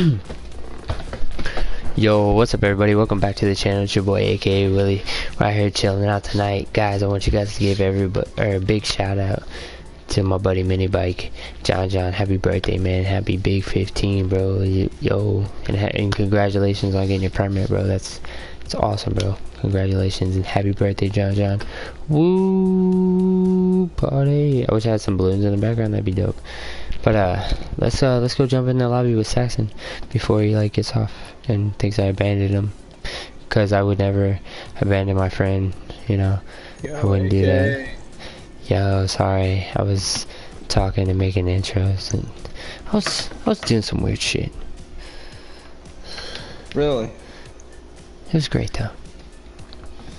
Yo, what's up everybody? Welcome back to the channel. It's your boy aka Willy. Right here chilling out tonight. Guys, I want you guys to give everybody or er, a big shout out to my buddy Mini Bike. John John, happy birthday man. Happy big 15, bro. Yo, and, and congratulations on getting your permit, bro. That's that's awesome, bro. Congratulations and happy birthday, John John. Woo party. I wish I had some balloons in the background, that'd be dope. But uh let's uh let's go jump in the lobby with Saxon before he like gets off and thinks I abandoned him. Cause I would never abandon my friend, you know. Yo, I wouldn't do that. Yo, sorry. I was talking and making intros and I was I was doing some weird shit. Really? It was great though.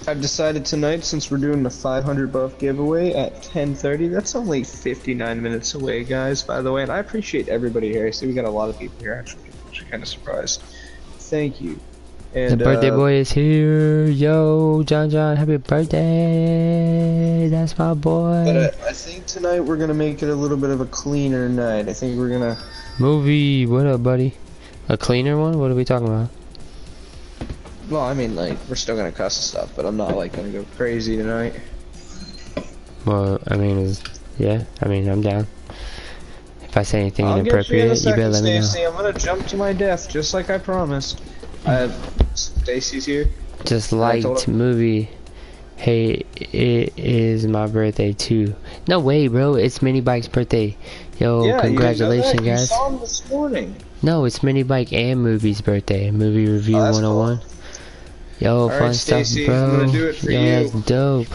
I've decided tonight, since we're doing the 500 buff giveaway at 10:30, that's only 59 minutes away, guys. By the way, and I appreciate everybody here. I see we got a lot of people here, actually, which I'm kind of surprised. Thank you. And, the birthday uh, boy is here. Yo, John John, happy birthday. That's my boy. But uh, I think tonight we're going to make it a little bit of a cleaner night. I think we're going to... Movie, what up, buddy? A cleaner one? What are we talking about? Well, I mean, like, we're still gonna cuss and stuff, but I'm not, like, gonna go crazy tonight. Well, I mean, is, yeah, I mean, I'm down. If I say anything I'll inappropriate, you, you better let me know. I'm gonna jump to my death, just like I promised. Uh, Stacy's here. Just liked movie. Hey, it is my birthday too. No way, bro. It's Mini Bike's birthday. Yo, yeah, congratulations, you know guys. You saw him this morning. No, it's Mini Bike and Movie's birthday. Movie review oh, 101. Cool. Yo, All fun right, stuff, Stacey, bro. I'm gonna do it for yeah, you. that's dope.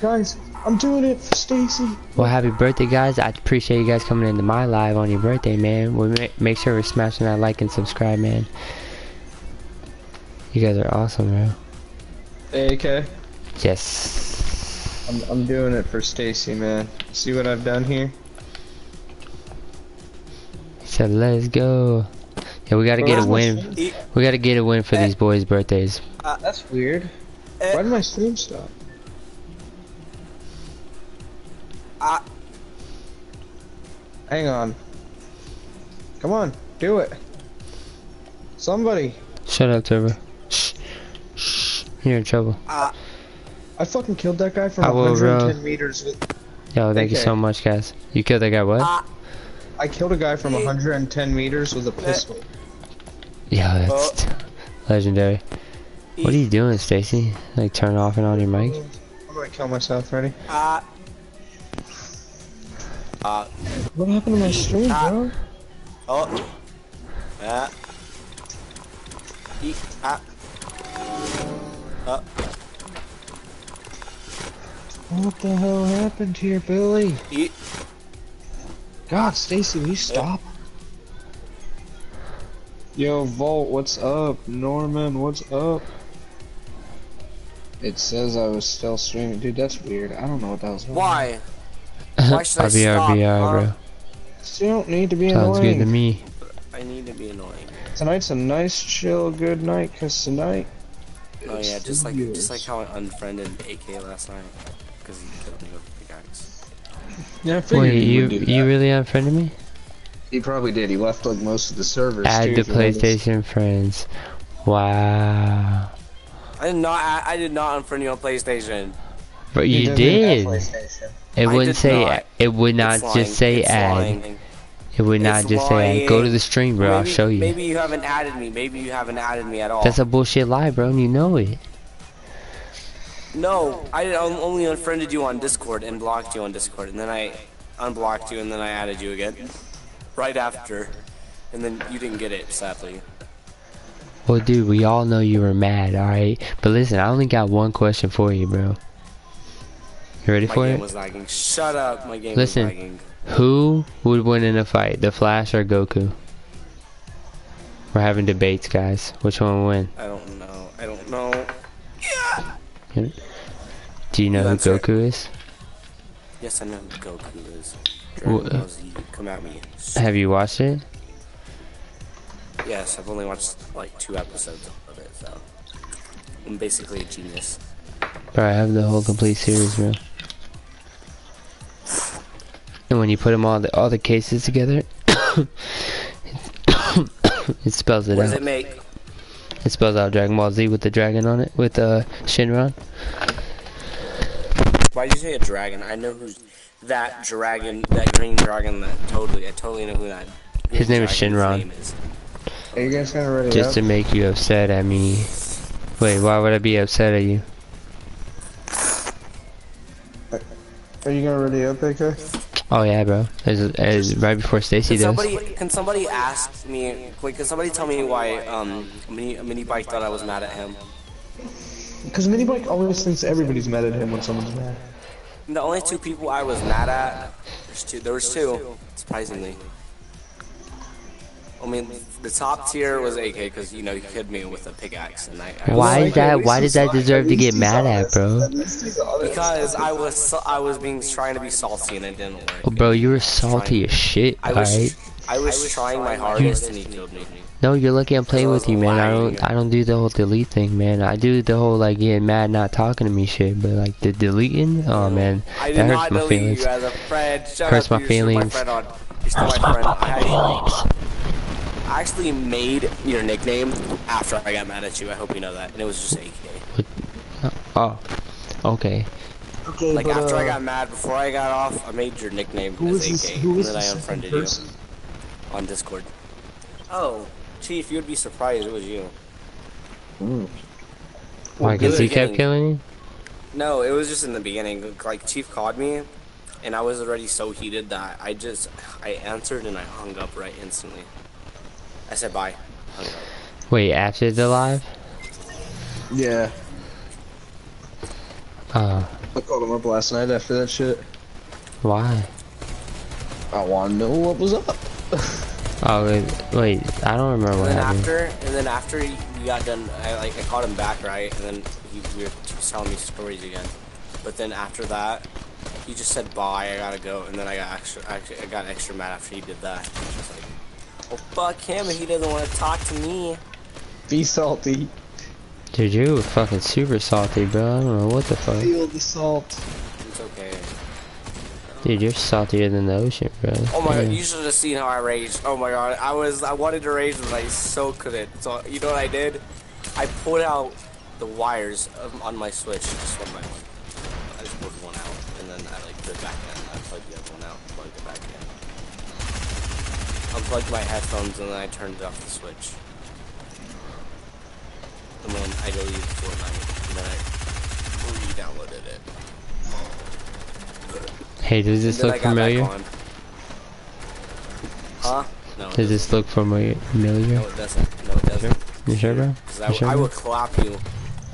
Guys, I'm doing it for Stacy. Well, happy birthday, guys. I appreciate you guys coming into my live on your birthday, man. We'll make sure we're smashing that like and subscribe, man. You guys are awesome, bro. Hey, AK? Yes. I'm, I'm doing it for Stacy, man. See what I've done here? He said, let's go. Yeah, we gotta get a win. We gotta get a win for these boys' birthdays. Uh, that's weird. Why did my stream stop? Uh, Hang on. Come on, do it. Somebody. Shut up, Trevor. Shh. Shh. You're in trouble. Uh, I fucking killed that guy from 110 meters with... Yo, thank okay. you so much, guys. You killed that guy what? Uh, I killed a guy from 110 meters with a pistol. Yeah, that's oh. legendary. What are you doing, Stacy? Like turn off and on your mic? I'm gonna kill myself. Ready? Uh. Uh. What happened to my stream, uh, bro? Oh. Yeah. Eat. Ah. Uh. What the hell happened here, Billy? Eat. God, Stacy, will you stop? Yo, Volt, what's up? Norman, what's up? It says I was still streaming. Dude, that's weird. I don't know what that was. Why? Why should I stop, BR, huh? bro. You don't need to be Sounds annoying. good to me. I need to be annoying. Tonight's a nice, chill, good night, cause tonight... Oh yeah, just like just like how I unfriended AK last night, because he Yeah, I figured Wait, you, you really unfriended me? He probably did. He left like most of the servers. Add too, the PlayStation friends. Wow. I did not. I, I, did not unfriend you on PlayStation. But you did. It wouldn't say. Not. It would not it's just say it's add. Lying. It would not it's just lying. say add. Go to the stream, bro. Maybe, I'll show you. Maybe you haven't added me. Maybe you haven't added me at all. That's a bullshit lie, bro, and you know it. No, I only unfriended you on Discord and blocked you on Discord, and then I unblocked you, and then I added you again right after, and then you didn't get it, sadly. Well, dude, we all know you were mad, alright? But listen, I only got one question for you, bro. You ready my for it? Was lagging. Shut up, my game listen, was lagging. who would win in a fight, the Flash or Goku? We're having debates, guys. Which one will win? I don't know. I don't know. Yeah. Do you know who Goku is? Yes, I know who Goku is. Dragon come at me. Have you watched it? Yes, I've only watched like two episodes of it, so I'm basically a genius. Bro, I have the whole complete series, bro. And when you put them all the all the cases together, It spells it What does out. it make? It spells out Dragon Ball Z with the dragon on it, with uh, Shenron. Why did you say a dragon? I know who's that dragon, that green dragon. That totally, I totally know who that. His name is Shenron. name is. Are you guys gonna ready Just up? to make you upset at me. Wait, why would I be upset at you? Are you gonna ready up, AK? Oh yeah, bro. As, as right before Stacy Can does. somebody, can somebody ask me? Wait, can somebody tell me why um mini mini bike thought I was mad at him? Because mini bike always thinks everybody's mad at him when someone's mad. The only two people I was mad at, there's two. There was two, surprisingly. I mean, the top tier was AK because you know he hit me with a pickaxe, and I. I Why is that? Why does that deserve to get mad at, bro? At least he's honest. Because I was I was being trying to be salty and it didn't work. Oh, bro, you were salty as shit. I was Alright. I was trying my hardest and he killed me. No, you're lucky I'm playing with you, man. I don't. I don't do the whole delete thing, man. I do the whole like getting mad, not talking to me shit. But like the deleting, oh man, that hurts my feelings. you as a friend. Shut Hurts my feelings. My friend on, you're still my friend. I, I actually made your nickname after I got mad at you. I hope you know that. And it was just AK. Oh, okay. Okay, Like but, after I uh, got mad, before I got off, I made your nickname Who as is this? AK, Who and then I this second unfriended you on Discord. Oh, Chief, you'd be surprised it was you. Why? Cause he good. kept killing you. No, it was just in the beginning. Like Chief called me, and I was already so heated that I just I answered and I hung up right instantly. I said bye. Wait, after the live? Yeah. Oh, I called him up last night after that shit. why? I want to know what was up. Oh wait, wait, I don't remember what And then happened. after, and then after we got done, I like I called him back right, and then he, we were just telling me stories again. But then after that, he just said bye. I gotta go, and then I got extra. Actually, I got extra mad after he did that. Well, fuck him. if He doesn't want to talk to me. Be salty. Dude, you were fucking super salty, bro. I don't know what the fuck. Feel the salt. It's okay. Dude, you're saltier than the ocean, bro. Oh my Damn. god, you should have seen how I raged. Oh my god, I was I wanted to rage, but I so couldn't. So you know what I did? I pulled out the wires of, on my switch just one by one. I just pulled one out, and then I like put it back in. Unplugged my headphones, and then I turned off the switch. And then I deleted Fortnite, and then I re-downloaded it. Hey, does this look I familiar? Huh? No. Does this look familiar? No, it doesn't. No, it doesn't. You sure, bro? You I, sure, I bro? will clap you.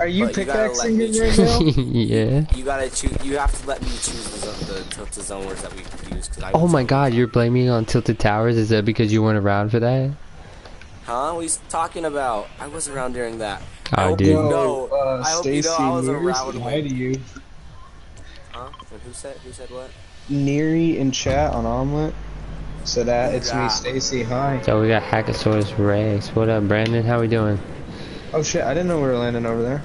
Are you But you gotta pickaxing me him right now? yeah. You gotta choose. You have to let me choose the, zo- the tilted zone words that we could use. Cause I Oh my god, you're blaming on Tilted Towers? Is that because you weren't around for that? Huh? What are you talking about? I was around during that. I Oh, hope dude. you know. uh, I hope you know Stacy, I was Neary around said when- hi to you. Huh? And who said? Who said what? Neary in chat on Omlet said, uh, it's me, Stacy, hi. So we got Hackosaurus Rex. What up, Brandon? How we doing? Oh shit, I didn't know we were landing over there.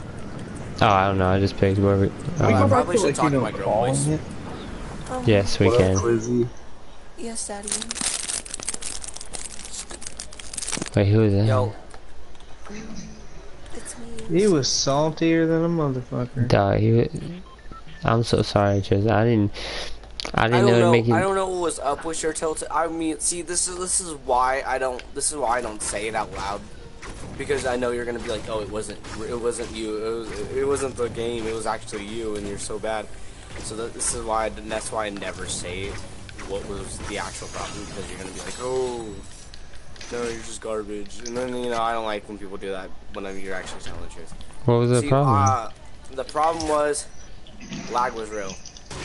Oh, I don't know. I just picked where we I Uh, go probably to, should like, talk you to my girl calling voice. it? yes, we What up, can. Lizzie? Yes, Daddy. Wait, who is that? Yo, It's me. He was saltier than a motherfucker. Dog, he wa- I'm so sorry, Tristan. I didn't. I I didn't don't know, know. to make I you. don't know what was up with your tilt. I mean, see, this is this is why I don't. This is why I don't say it out loud. Because I know you're gonna be like, oh, it wasn't, it wasn't you, it, was, it wasn't the game, it was actually you, and you're so bad. So that, this is why, I, that's why I never say what was the actual problem, because you're gonna be like, oh, no, you're just garbage, and then you know I don't like when people do that when I'm, you're actually telling the truth. What was the See, problem? Uh, the problem was lag was real,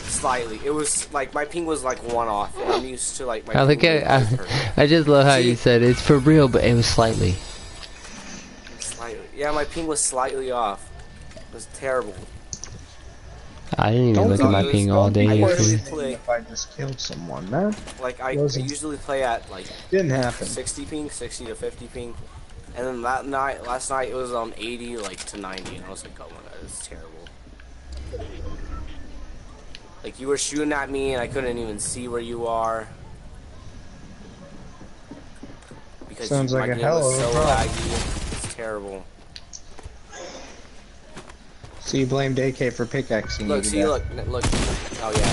slightly. It was like my ping was like one off, and I'm used to like my. I ping at. I. I just love how you said it's for real, but it was slightly. Slightly. Yeah, my ping was slightly off. It was terrible. I didn't even Don't look at my ping all day I usually play- If I just killed someone, man. Like I, I usually play at like Didn't happen. 60 ping, 60 to 50 ping, and then that night, last night it was on 80 like to 90, and I was like, oh my god, this is terrible. Like you were shooting at me, and I couldn't even see where you are. because Sounds my like a hell was of a so problem. laggy. It's terrible. So you blamed AK for pickaxing Look, you to see, look, look. Oh yeah.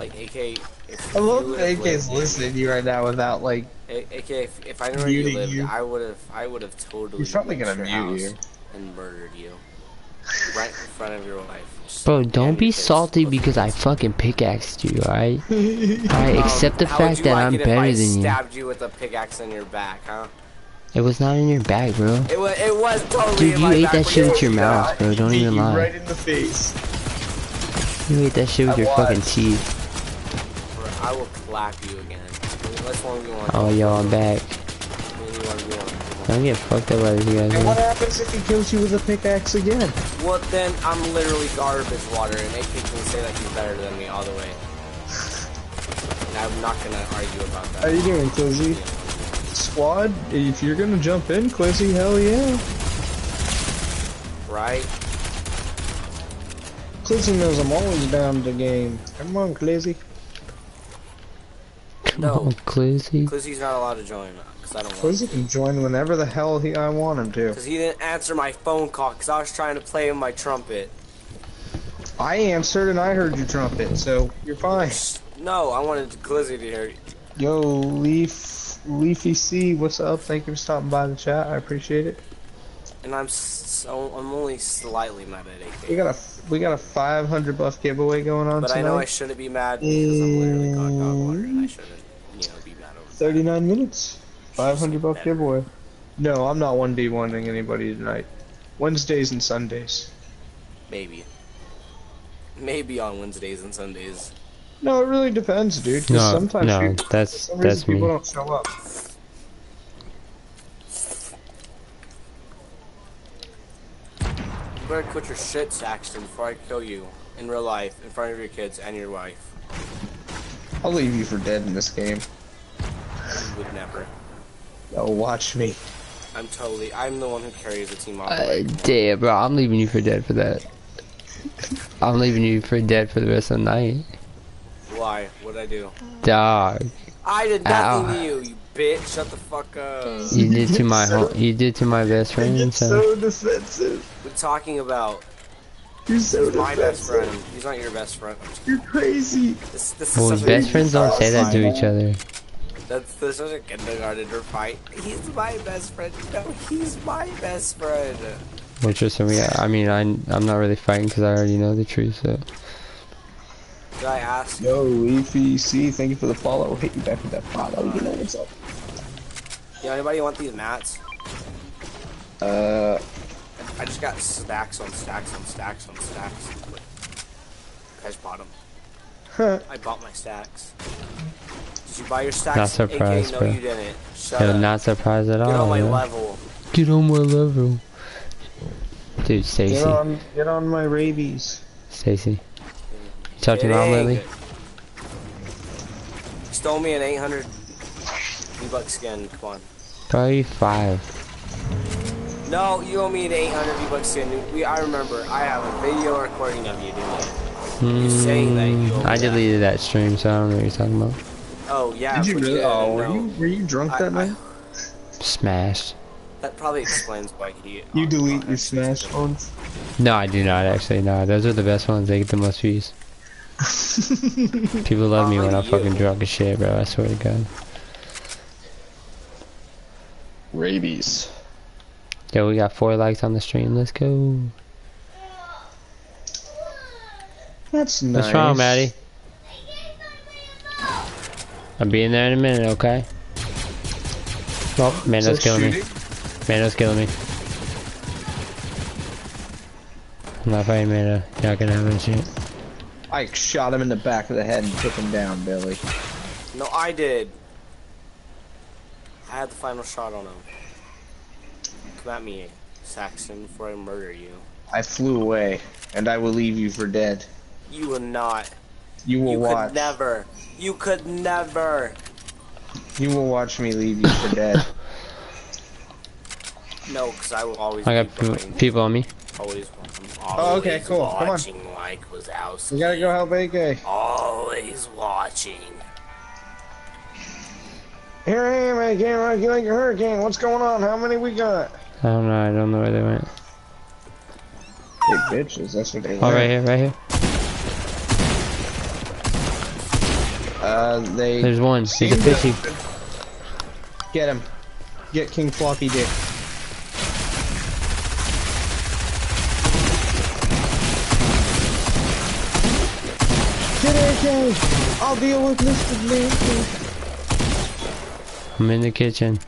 Like AK. If I love that AK's listening to you right now without like. AK, if, if I knew where you Muting lived, you. I would have, I would have totally. He's probably went to gonna mute you. And murdered you. Right in front of your wife. Bro, don't be salty because I fucking pickaxed you, alright? Alright, Um, accept the how would fact that like I'm better than you. stabbed you with a pickaxe in your back, huh? It was not in your bag, bro. It was, it was totally Dude, in you my ate back that shit with your mouth, bro. Don't even lie. Right in the face. You ate that shit with I your fucking teeth. Bro, I will clap you again. Let's 1v1. Oh, yo, I'm back. 1v1. Don't get fucked up by these guys. And what happens if he kills you with a pickaxe again? Well, then I'm literally garbage water, and AK can say that he's better than me all the way. And I'm not gonna argue about that. How you doing, Clizzy? Squad, if you're gonna jump in, Clizzy, hell yeah. Right? Clizzy knows I'm always down to game. Come on, Clizzy. Come No. on, Clizzy. Because he's not allowed to join. Because I don't want Clizzy can join whenever the hell he I want him to. Because he didn't answer my phone call because I was trying to play with my trumpet. I answered and I heard your trumpet, so you're fine. No, I wanted Glizzy to hear. You. Yo, Leaf, Leafy C, what's up? Thank you for stopping by the chat. I appreciate it. And I'm so I'm only slightly mad at AK. We got a we got a 500 buff giveaway going on But I know I shouldn't be mad because I'm literally got dog water and I shouldn't, you know, be mad over that. 39 minutes. 500 buff Better. giveaway. No, I'm not 1v1ing anybody tonight. Wednesdays and Sundays. Maybe. Maybe on Wednesdays and Sundays. No, it really depends, dude. 'cause No, sometimes no, people, for that's some reason that's people me. don't show up. You better quit your shit, Saxton, before I kill you in real life, in front of your kids and your wife. I'll leave you for dead in this game. You would never. Oh, watch me. I'm totally. I'm the one who carries the team all the Uh, damn, bro, I'm leaving you for dead for that. I'm leaving you for dead for the rest of the night. Why? What'd I do? Dog, I did nothing Ow. to you, you bitch. Shut the fuck up. you did to my So- home, you did to my best You friend. get So so defensive. What are talking about? You're so He's my best friend. He's not your best friend. You're crazy. This, this well, is best friends don't say that to each other. That's, that's such a kindergartner fight. He's my best friend. No, he's my best friend. Which is something. I mean, I I'm not really fighting because I already know the truth. So Did I ask? Yo, Leafy C, thank you for the follow. I'll hit you back with that follow. You know what's up. Yo, anybody want these mats? Uh, I just got stacks on stacks on stacks on stacks. I just bought them. huh. I bought my stacks. Did you buy your stacks? Not surprised, AK, no, bro. you didn't. Shut yeah, up. not surprised at Get all. on my man. level. Get on my level. Dude, Stacy, Get on, get on my rabies. Stacy. You talk to It your mom lately? good. Stole me an 800 V-Buck skin. Come on. Probably five. No, you owe me an 800 V-Buck skin. We, I remember. I have a video recording of you doing it. You're saying that you hmm, owe me I that. deleted that stream, so I don't know what you're talking about. Oh yeah. Did you really? didn't Oh, were know. you were you drunk I- that I- night? Smash. That probably explains why he. Uh, you delete on your Smash phones. No, I do not actually. No, those are the best ones. They get the most views. People love me when I'm fucking drunk as shit, bro. I swear to God. Rabies. Yo, we got four likes on the stream. Let's go. That's nice. What's wrong, Maddie? I'll be in there in a minute, okay? Oh, Mando's Still killing me. shooting? Mando's killing me. I'm not fighting Mando. You're not gonna have any shit. I shot him in the back of the head and took him down, Billy. No, I did. I had the final shot on him. Come at me, Saxon, before I murder you. I flew away, and I will leave you for dead. You will not. You will you watch. could never. You could never. You will watch me leave you for dead. No, because I will always I got pe- people on me. Always. Oh, okay, always cool. Come on. Watching Mike Wazowski. We gotta go help AK. Always watching. Here I am, AK, like you like a hurricane. What's going on? How many we got? I don't know. I don't know where they went. Hey, bitches, that's what they Oh, right here, right here. Uh, they There's one. He's a Seems to- fishy. get him. Get King Floppy Dick. Get AK! I'll deal with Mr. Nancy. I'm in the kitchen.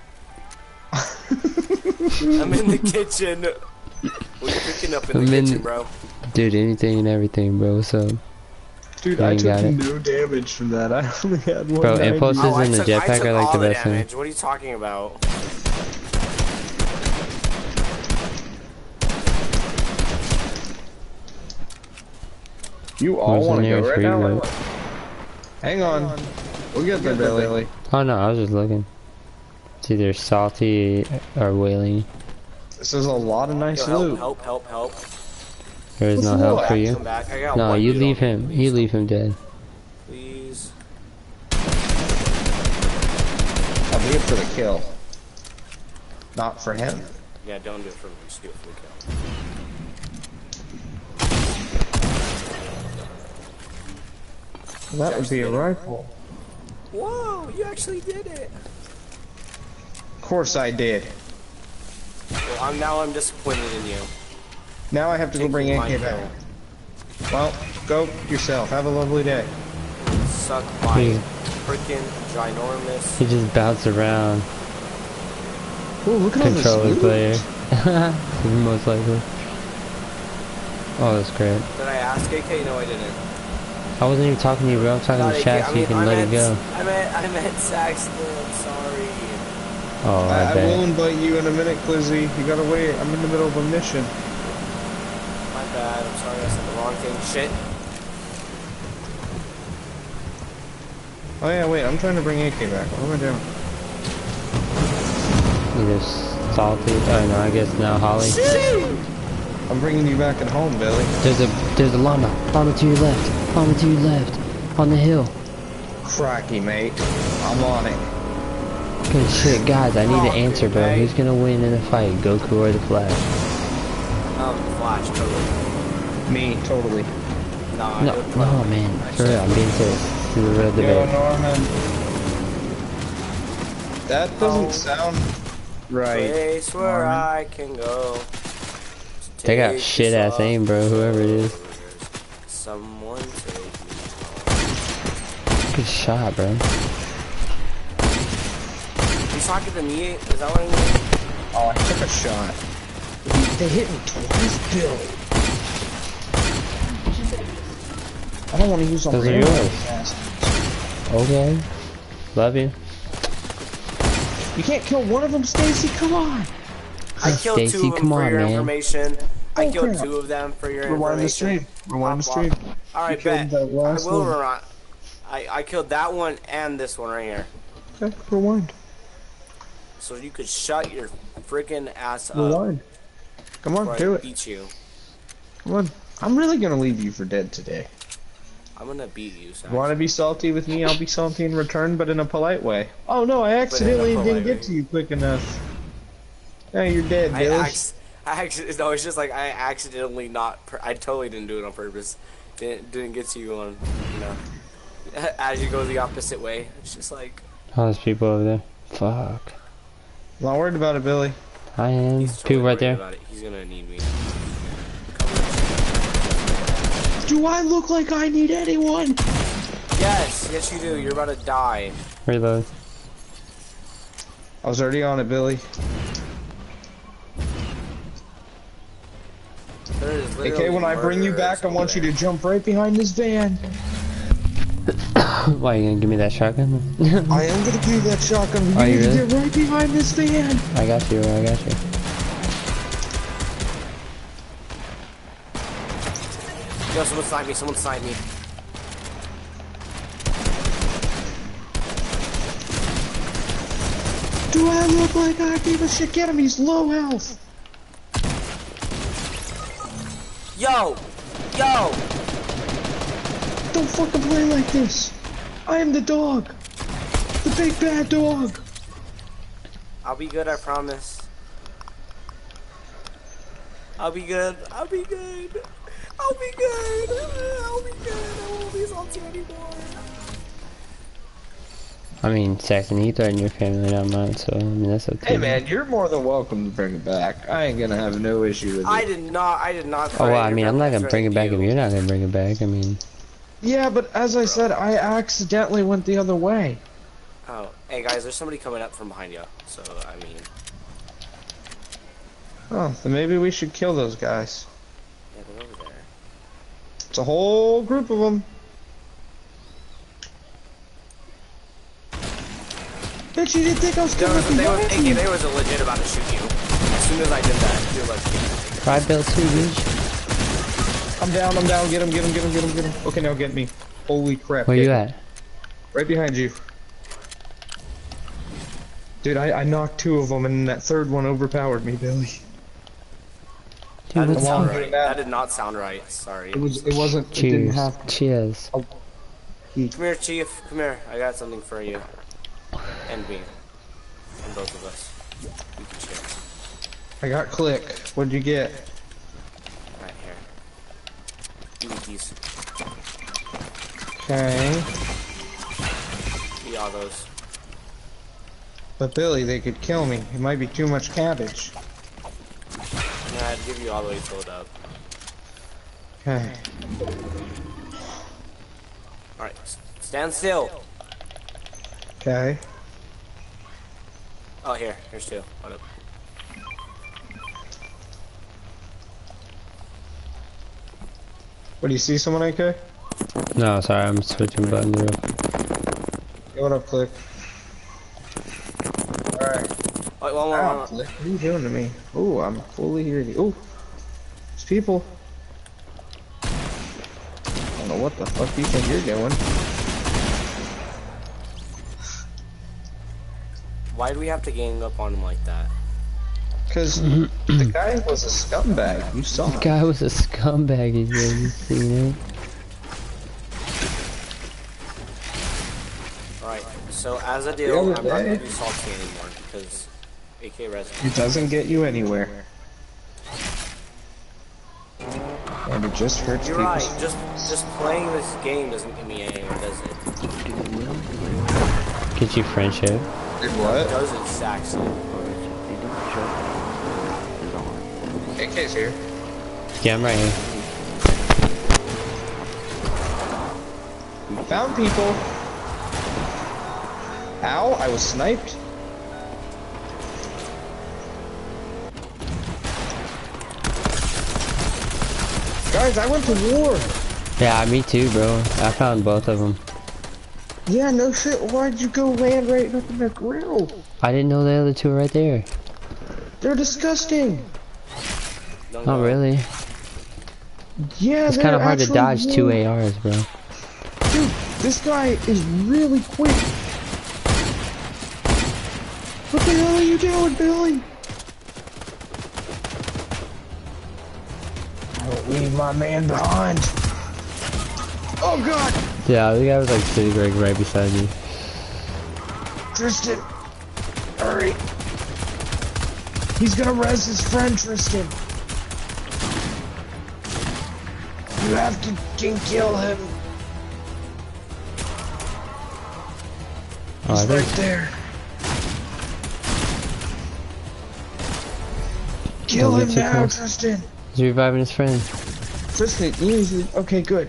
I'm in the kitchen. What are you cooking up in I'm the in- kitchen, bro? Dude, anything and everything, bro. What's up? Dude, I took no damage from that. I only had one. Bro, impulse Oh, I in the I jetpack are like all the the best thing. What are you talking about? You all want to go right now? bro? Hang on. We'll get there, Billy. Oh no, I was just looking. It's either salty or whaling. This is a lot of nice Yo, help, loot. help, help, help. There is What's no help for you. Come back. I got No, you leave him. You leave him dead. Please. I'll do it for the kill. Not for him. Yeah, don't do it for me. Just do it for the kill. That would be a rifle. Whoa, you actually did it. Of course I did. Well, I'm now I'm disappointed in you. Now I have to go bring my AK back. Well, go yourself. Have a lovely day. Suck my Hmm. freaking ginormous. He just bounced around. Oh, look at Controller all this player. Most likely. Oh, that's great. Did I ask AK? No, I didn't. I wasn't even talking to you, bro. I'm talking Not to AK, chat I so you can I let it go. I meant, I meant Saxton. I'm sorry. Oh, I, I, I will invite you in a minute, Clizzy. You gotta wait. I'm in the middle of a mission. My bad. I'm sorry. I said the wrong thing. Shit. Oh yeah, wait. I'm trying to bring AK back. What am I doing? Either salty. Oh no, I guess now Holly. I'm bringing you back at home, Billy. There's a there's a llama. Llama to your left. Llama to your left. On the hill. Cracky, mate. I'm on it. Good shit, guys. I need Oh, an answer, bro. okay. Who's gonna win in the fight, Goku or the Flash? Um, Flash, totally. Me, totally. Nah, No, no, oh, man. I For should- real, I'm being serious. This is a real Yo. Norman. That doesn't Oh. sound right. Place where I can go. to They got shit ass aim, bro. Whoever it is. shoulders. Someone take me Good shot, bro. home. He's talking to me. Is that what I mean? Oh, I took a shot. They hit me twice, Billy. I don't want to use all Those my are yours. Okay. Love you. You can't kill one of them, Stacy. Come on. I killed two of them for on, your man. information. I killed crap. two of them for your Rewind the stream. Rewind the Wop, wop. stream. All right, You bet. I will one. rewind. I, I killed that one and this one right here. Okay, rewind. So you could shut your freaking ass up. Rewind. Come on, do it. beat you. Come on. I'm really gonna leave you for dead today. I'm gonna beat you, Sax. Want to be salty with me? I'll be salty in return, but in a polite way. Oh no, I accidentally didn't way. get to you quick enough. Now you're dead, I, acc- I actually no, it's just like I accidentally not. Per- I totally didn't do it on purpose. Didn't didn't get to you on, you know. As you go the opposite way, it's just like All those people over there. Fuck. Not worried about it, Billy. I am. he's totally people right there. About it. He's gonna need me. Do I look like I need anyone? Yes, yes you do. You're about to die. Reload. I was already on it, Billy. There is Okay, when I bring you back, I want you to jump right behind this van. Why are you gonna give me that shotgun? I am gonna give you that shotgun. You Are you need really? to get right behind this van. I got you. I got you. there. Yo, someone snipe me. Someone snipe me. Do I look like I gave a shit? Get him. He's low health. Yo! Yo! Don't fucking play like this. I am the dog. The big bad dog. I'll be good, I promise. I'll be good. I'll be good. I'll be good. I'll be good. I won't be salty anymore. I mean, Saxon, you threatened your family, not mine, so I mean that's up to Hey man, you're more than welcome to bring it back. I ain't gonna have no issue with it. I did not. I did not. Oh well, I mean, I'm not gonna bring it back if you're not gonna bring it back. I mean, Yeah, but as I said, I accidentally went the other way. Oh, hey guys, there's somebody coming up from behind you. So I mean, Oh, then maybe we should kill those guys. yeah, they're over there. It's a whole group of them. Bet you didn't think I was They coming was, they was, behind hey, you. they was legit about to shoot you. As soon as I did that, you're like, Pride Belt too, bitch. I'm down, I'm down. Get him, get him, get him, get him, get him. Okay, now get me. Holy crap. Where get you me. at? Right behind you. Dude, I, I knocked two of them, and that third one overpowered me, Billy. that didn't sound right. That did not sound right. Sorry. It was, it wasn't, it didn't Cheers. Oh. have. Cheers. Come here, Chief. Come here. I got something for you. And me. And both of us. We can share. I got click. What'd you get? Right here. You eat these. Okay. Eat all those. But Billy, they could kill me. It might be too much cabbage. Yeah, I'd give you all the way filled up. Okay. Alright, stand still. Okay. Oh, here. Here's two. What up? What do you see someone, AK? No, sorry, I'm switching buttons. Real. Yo, what up, click? Alright. Wait, one more, one Ow, more. click. What are you doing to me? Ooh, I'm fully hearing you. Ooh. There's people. I don't know what the fuck you think you're doing. Why do we have to gang up on him like that? Cause mm-hmm. the guy was a scumbag. You saw The him. guy was a scumbag. You really seen it. Alright, so as a The deal, I'm not gonna do salty anymore because AK resident. It doesn't get you anywhere. And it just hurts You're people. right. Just just playing this game doesn't get me anywhere, does it? Get you friendship. It what? Does it, Saxon? AK's here. Yeah, I'm right here. We found people. Ow, I was sniped. Guys, I went to war. Yeah, me too, bro. I found both of them. Yeah, no shit. Why'd you go land right up in the grill? I didn't know the other two were right there. They're disgusting. Oh, Don't really. Yeah, It's kind of hard to dodge two ARs, bro. Dude, this guy is really quick. What the hell are you doing, Billy? Don't leave my man behind. Oh god! Yeah, the guy was like sitting right, right beside me. Tristan! Hurry! He's gonna res his friend, Tristan! You have to king kill him. Oh, He's think right there. Kill Don't him now, close. Tristan! he's reviving his friend. Tristan, you need to... Okay, good.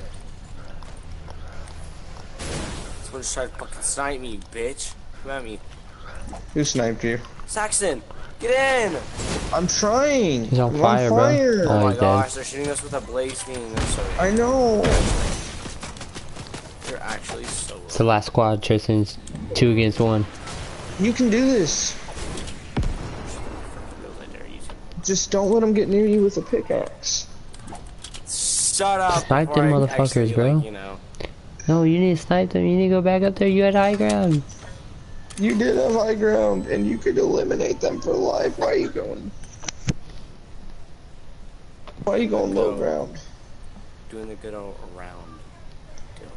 Someone just tried to fucking snipe me, bitch. Come at me. Who sniped you? Saxon, get in! I'm trying! He's on I'm fire, bro. fire. Oh, Oh, my he's dead. gosh, they're shooting us with a blaze thing. They're so. I know! You're actually so. It's the last squad, Tristan's two against one. You can do this! Just don't let them get near you with a pickaxe. Shut up. Snipe them motherfuckers, actually, bro. Like, you know. No, you need to snipe them. You need to go back up there. You had high ground. You did have high ground, and you could eliminate them for life. Why are you going? Why are you going low ground? Doing the good old around. deal.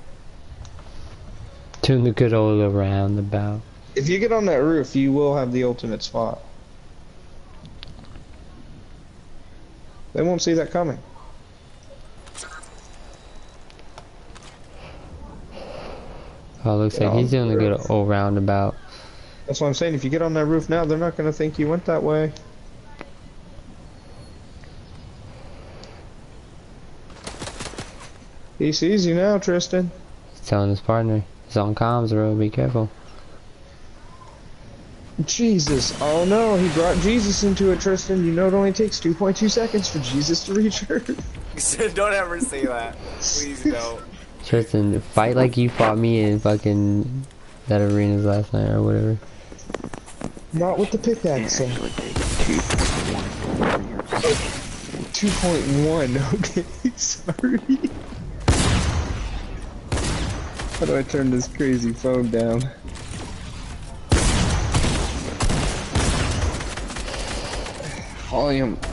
Doing the good old around about. If you get on that roof, you will have the ultimate spot. They won't see that coming. Oh, looks like he's doing the good roof. old roundabout. That's what I'm saying. If you get on that roof now, they're not going to think you went that way. He sees you now, Tristan. He's telling his partner. He's on comms, bro. Be careful. Jesus. Oh no, he brought Jesus into it, Tristan. You know it only takes 2.2 seconds for Jesus to reach her. don't ever say that. Please don't. Tristan, fight like you fought me in fucking that arenas last night or whatever. Not with the pickaxe. It though. would 2.1 2.1, okay, sorry. How do I turn this crazy phone down? Volume. Oh,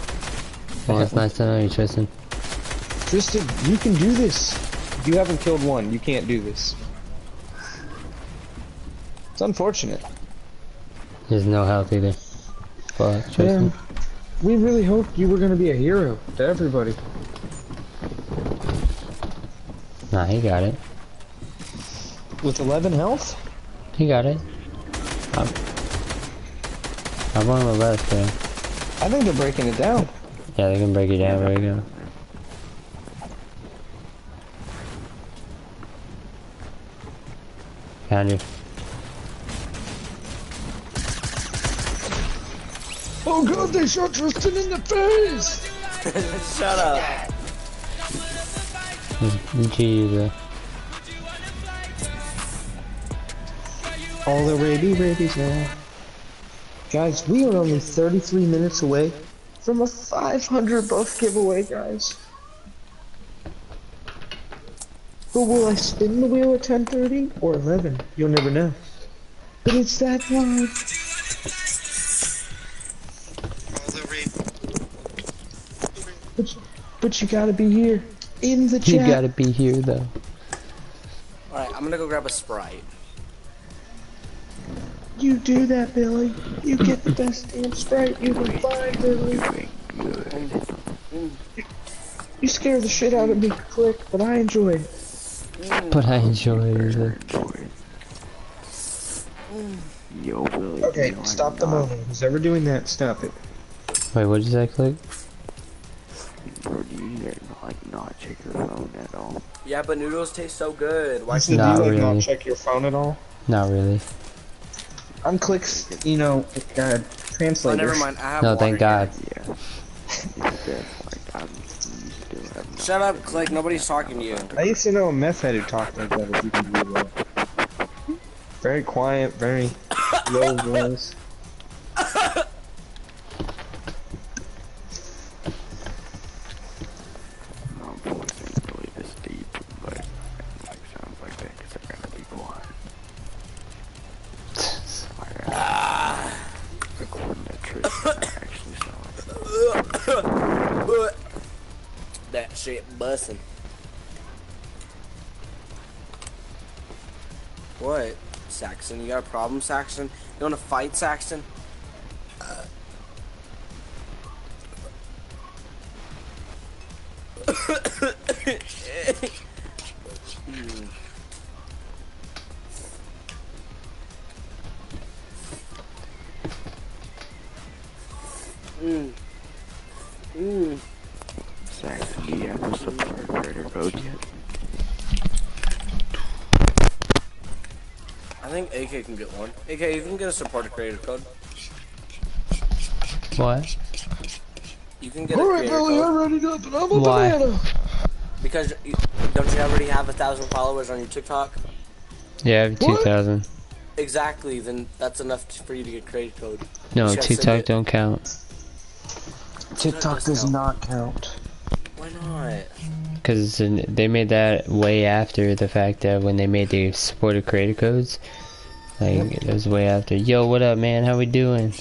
well, it's nice to know you, Tristan. Tristan, you can do this. You haven't killed one, you can't do this. It's unfortunate. There's no health either. Fuck, Man, we really hoped you were gonna be a hero to everybody. Nah, he got it. With 11 health? He got it. I'm, I'm on the left there. I think they're breaking it down. Yeah, they can break it down. There you go. Found you. Oh god, they shot Tristan in the face! Shut up. Jesus. All the ready, ready now. Guys, we are only 33 minutes away from a 500 buff giveaway, guys. But will I spin the wheel at 10:30 or 11? You'll never know. But it's that time. But, but you gotta be here in the chat. You gotta be here though. Alright, I'm gonna go grab a Sprite. You do that, Billy. You get the best damn sprite you can find, Billy. You scare the shit out of me, Click, but I enjoy it. But I enjoy it. Yo, Billy. Okay, you know, stop I'm the not- moaning. Who's ever doing that, stop it. Wait, what did you say, Click? Bro, do you dare like not check your phone at all? Yeah, but noodles taste so good. Why I said Not you like not check your phone at all? Not really. I'm Click's, you know, uh, God, Oh, translator. never mind. I have No, water thank here. God. Yeah. It's just like I'm. You still have not. Shut up, Click. Nobody's talking to you. I used to know a meth head who talked like that. If you can believe that. Very quiet, very low voice. I'm forcing Billy this deep, but it like sounds like that because they're gonna be blind. Like, uh, according to Tristan, it actually sounds like bussin'. What? Saxon, you got a problem, Saxon? You wanna fight, Saxon? AK can get one. AK, you can get a supported creator code. What? You can get a Alright, creator Billy, code. I ready up and I'm a Why? banana. Because you, don't you already have a thousand followers on your TikTok? Yeah, I have 2,000. Exactly, then that's enough t- for you to get creator code. No, Just gotta send TikTok don't count. TikTok does not count. Why not? Because they made that way after the fact that when they made the supported creator codes. Like, it was way after. Yo, what up, man? How we doing?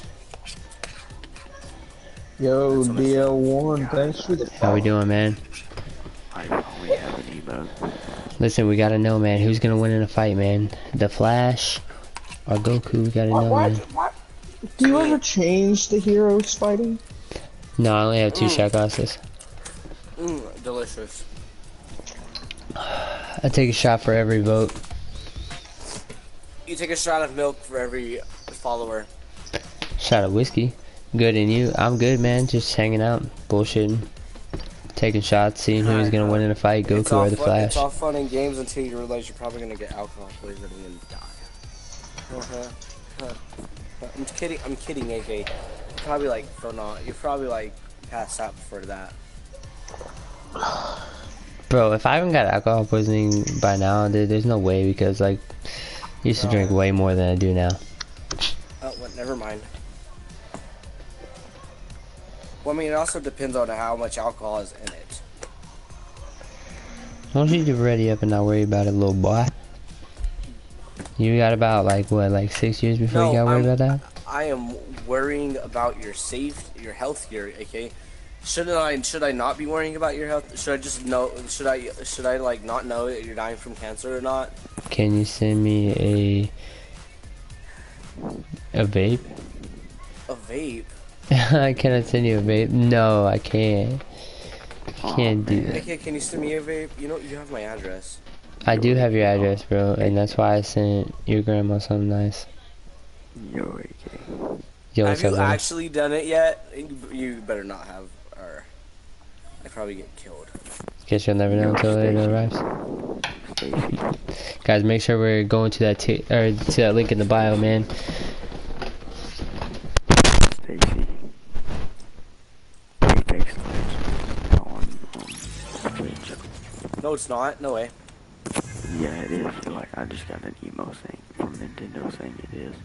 Yo, That's what I said. DL1, thanks for the How we doing, man? I only have an emote. Listen, we gotta know, man. Who's gonna win in a fight, man? The Flash or Goku? We gotta What, know, what, man. what? Do you ever change the heroes fighting? No, I only have two Mm. shot glasses. Mm, delicious. I take a shot for every vote. You take a shot of milk for every follower. Shot of whiskey. Good in you. I'm good, man. Just hanging out, bullshitting, taking shots, seeing who's gonna win in a fight, Goku or the fun, Flash. It's all fun and games until you realize you're probably gonna get alcohol poisoning and die. Uh-huh. Huh. Huh. I'm kidding. I'm kidding, AK. You're probably like, for not. You're probably like passed out before that. Bro, if I haven't got alcohol poisoning by now, dude, there's no way because like, used to drink way more than I do now. Oh, well, never mind. Well, I mean, it also depends on how much alcohol is in it. Don't you get ready up and not worry about it, little boy? You got about like what, like six years before No, you got worried I'm- about that? I am worrying about your safe, your health here. Okay, should I should I not be worrying about your health? Should I just know? Should I should I like not know that you're dying from cancer or not? Can you send me a a vape? A vape. can I send you a vape? No, I can't. Can't do that. Okay, can you send me a vape? You know you have my address. I do have your address, bro, and that's why I sent your grandma something nice. Yo, AK. Yo, have you up, actually done it yet? You- You better not have, or I'd probably get killed. Guess you'll never know until it arrives. Guys, make sure we're going to that t or to that link in the bio, man. Stacy. Apex Legends on, on Switch. No, it's not. No way. Yeah, it is. Like, I just got an emo thing from Nintendo saying it is.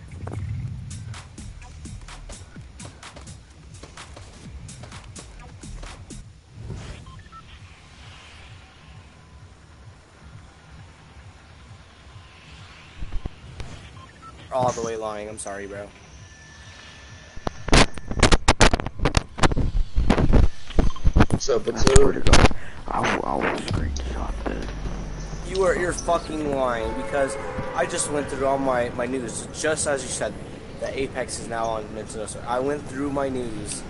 All the way lying. I'm sorry, bro. What's up, I what's swear up? to God, I will, I will screenshot the. You are you're fucking lying because I just went through all my, my news just as you said that Apex is now on Nintendo Switch. I went through my news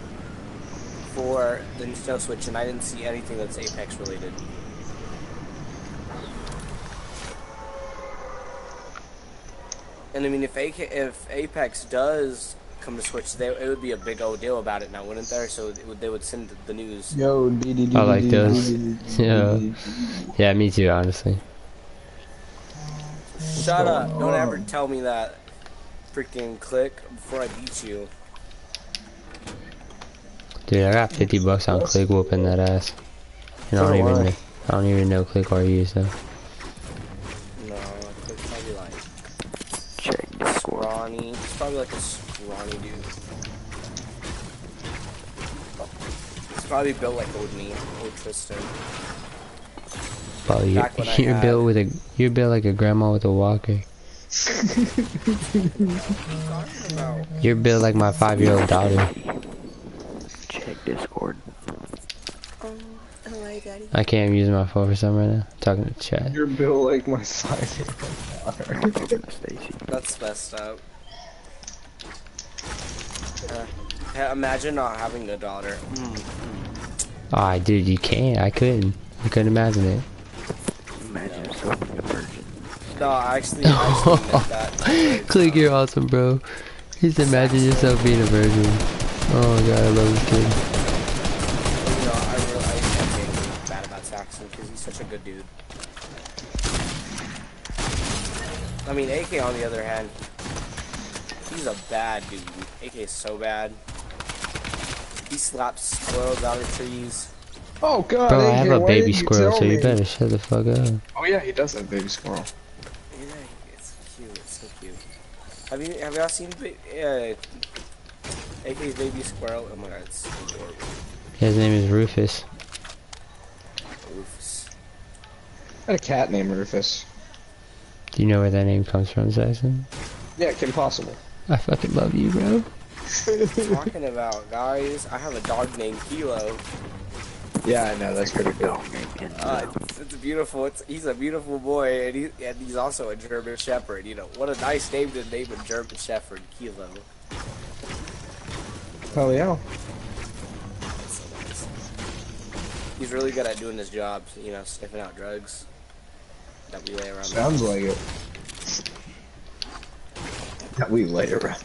for the Nintendo Switch and I didn't see anything that's Apex related. And I mean, if AK, if Apex does come to Switch, they, it would be a big old deal about it now, wouldn't there? So it would, they would send the news. Yo, I like those. Yeah. Yeah, me too, honestly. Shut up! Don't ever tell me that freaking click before I beat you. Dude, I got 50 bucks on click whooping that ass. And I don't even I. know, I don't even know click or use though. No, click's probably like Check Discord. Scrawny. It's probably like a scrawny dude. It's probably built like old me, old Tristan. Well, you're, Back when I you're had- built with a, you're built like a grandma with a walker. You're built like my five year old daughter. Check Discord. Oh, I can't use my phone for some right now. talking to chat. You're built like my five I'm talking. That's messed up. Uh, imagine not having a daughter. Mm. Aw, dude, you can't. I couldn't. I couldn't imagine it. Imagine yourself being a virgin. No, I actually, actually. Click, you're awesome, bro. Just imagine yourself being a virgin. Oh god, I love this kid. You know, I really, I can't say bad about Saxon because he's such a good dude. I mean, AK on the other hand, he's a bad dude. AK is so bad. He slaps squirrels out of trees. Oh god, Bro, I have a baby didn't you squirrel, tell so you better shut the fuck up. Oh yeah, he does have a baby squirrel. Yeah, it's cute. It's so cute. Have you have y'all seen ba- uh, AK's baby squirrel? Oh my god, it's so adorable. His name is Rufus. Rufus. I had a cat named Rufus. Do you know where that name comes from, Saxon? Yeah, Kim Possible. I fucking love you, bro. talking about, guys? I have a dog named Kilo. Yeah, I know. That's pretty cool. Dog. Uh, it's, it's beautiful. It's, he's a beautiful boy, and, he, and he's also a German Shepherd. You know, what a nice name to name a German Shepherd, Kilo. Hell yeah. That's so nice. He's really good at doing his job. You know, sniffing out drugs that we lay around. Sounds like it. That we lay around.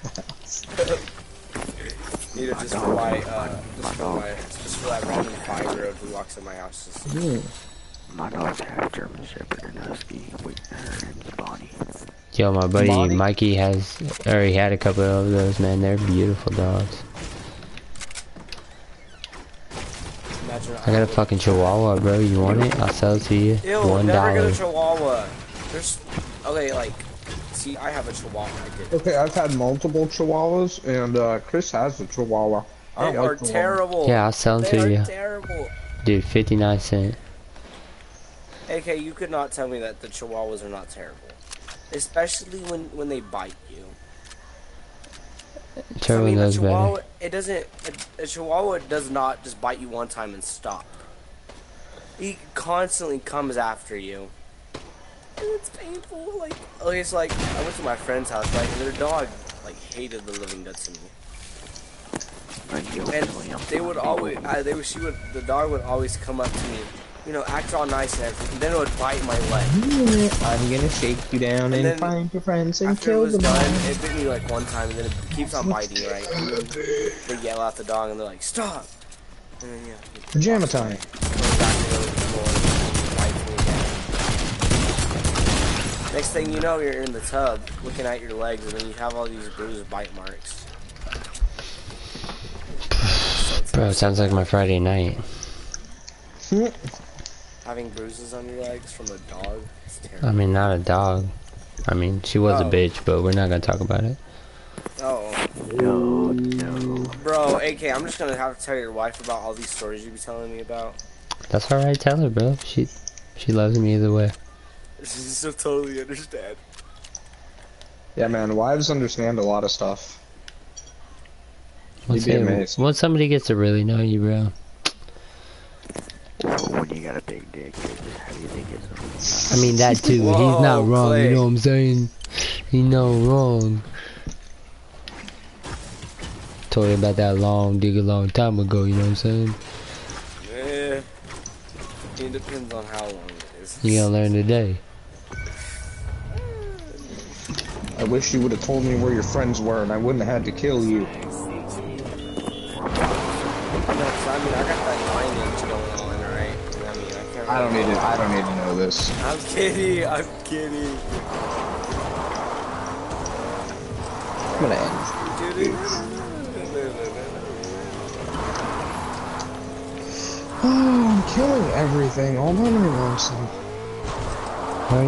You know, just for my, uh, just for my, just for that random five-year-old who walks in my house. Just, My dog's half German Shepherd and Husky. Wait, her name's Bonnie. Yo, my buddy Bonnie? Mikey has, already had a couple of those, man. They're beautiful dogs. imagine I got a fucking chihuahua, bro. You want it? I'll sell it to you. Ew, One never get a Chihuahua. There's, okay, like, see, I have a Chihuahua. Okay, I've had multiple chihuahuas, and uh, Chris has a chihuahua. I They don't are like terrible. Yeah, I'll sell them They to are you. terrible. Dude, 59 cent. AK, you could not tell me that the Chihuahuas are not terrible, especially when when they bite you. Trevor I mean, a knows Chihuahua, better. it doesn't. A, a Chihuahua does not just bite you one time and stop. He constantly comes after you. And it's painful. Like, okay, it's like I went to my friend's house, right, and their dog like hated the living guts of me. And, you And really am they would always, I, they would, she would, the dog would always come up to me, you know, act all nice and everything, and then it would bite my leg. I'm gonna shake you down And and, find your friends and After it kill was them. done, all. it bit me like one time, and then it keeps on biting right? And then they yell at the dog, and they're like, "Stop!" And then yeah, Pajama time. goes back to the floor and bites me again. Next thing you know, you're in the tub, looking at your legs, and then you have all these bruised bite marks. Bro, sounds like my Friday night. Having bruises on your legs from a dog, it's I mean, not a dog. I mean, she was a Oh. bitch, but we're not gonna talk about it. Oh, No, no. bro, AK, I'm just gonna have to tell your wife about all these stories you be telling me about. That's alright, tell her, bro. She, she loves me either way. so totally understand. Yeah, man, wives understand a lot of stuff. Once, You'd be they- amazed. once somebody gets to really know you, bro. Well, when you got a big dick, how do you think it's I mean, that too. He's not wrong, Clay. you know what I'm saying? He's not wrong. Told you about that long dig a long time ago, you know what I'm saying? Yeah. it depends on how long it is. You gonna learn today. I wish you would have told me where your friends were, and I wouldn't have had to kill you. I mean, I got that nine going on, right? I mean, I can't. I don't need to. I don't need to know this. I'm kidding. I'm kidding. I'm gonna end. Kidding. Oh, I'm killing everything all by my lonesome. Where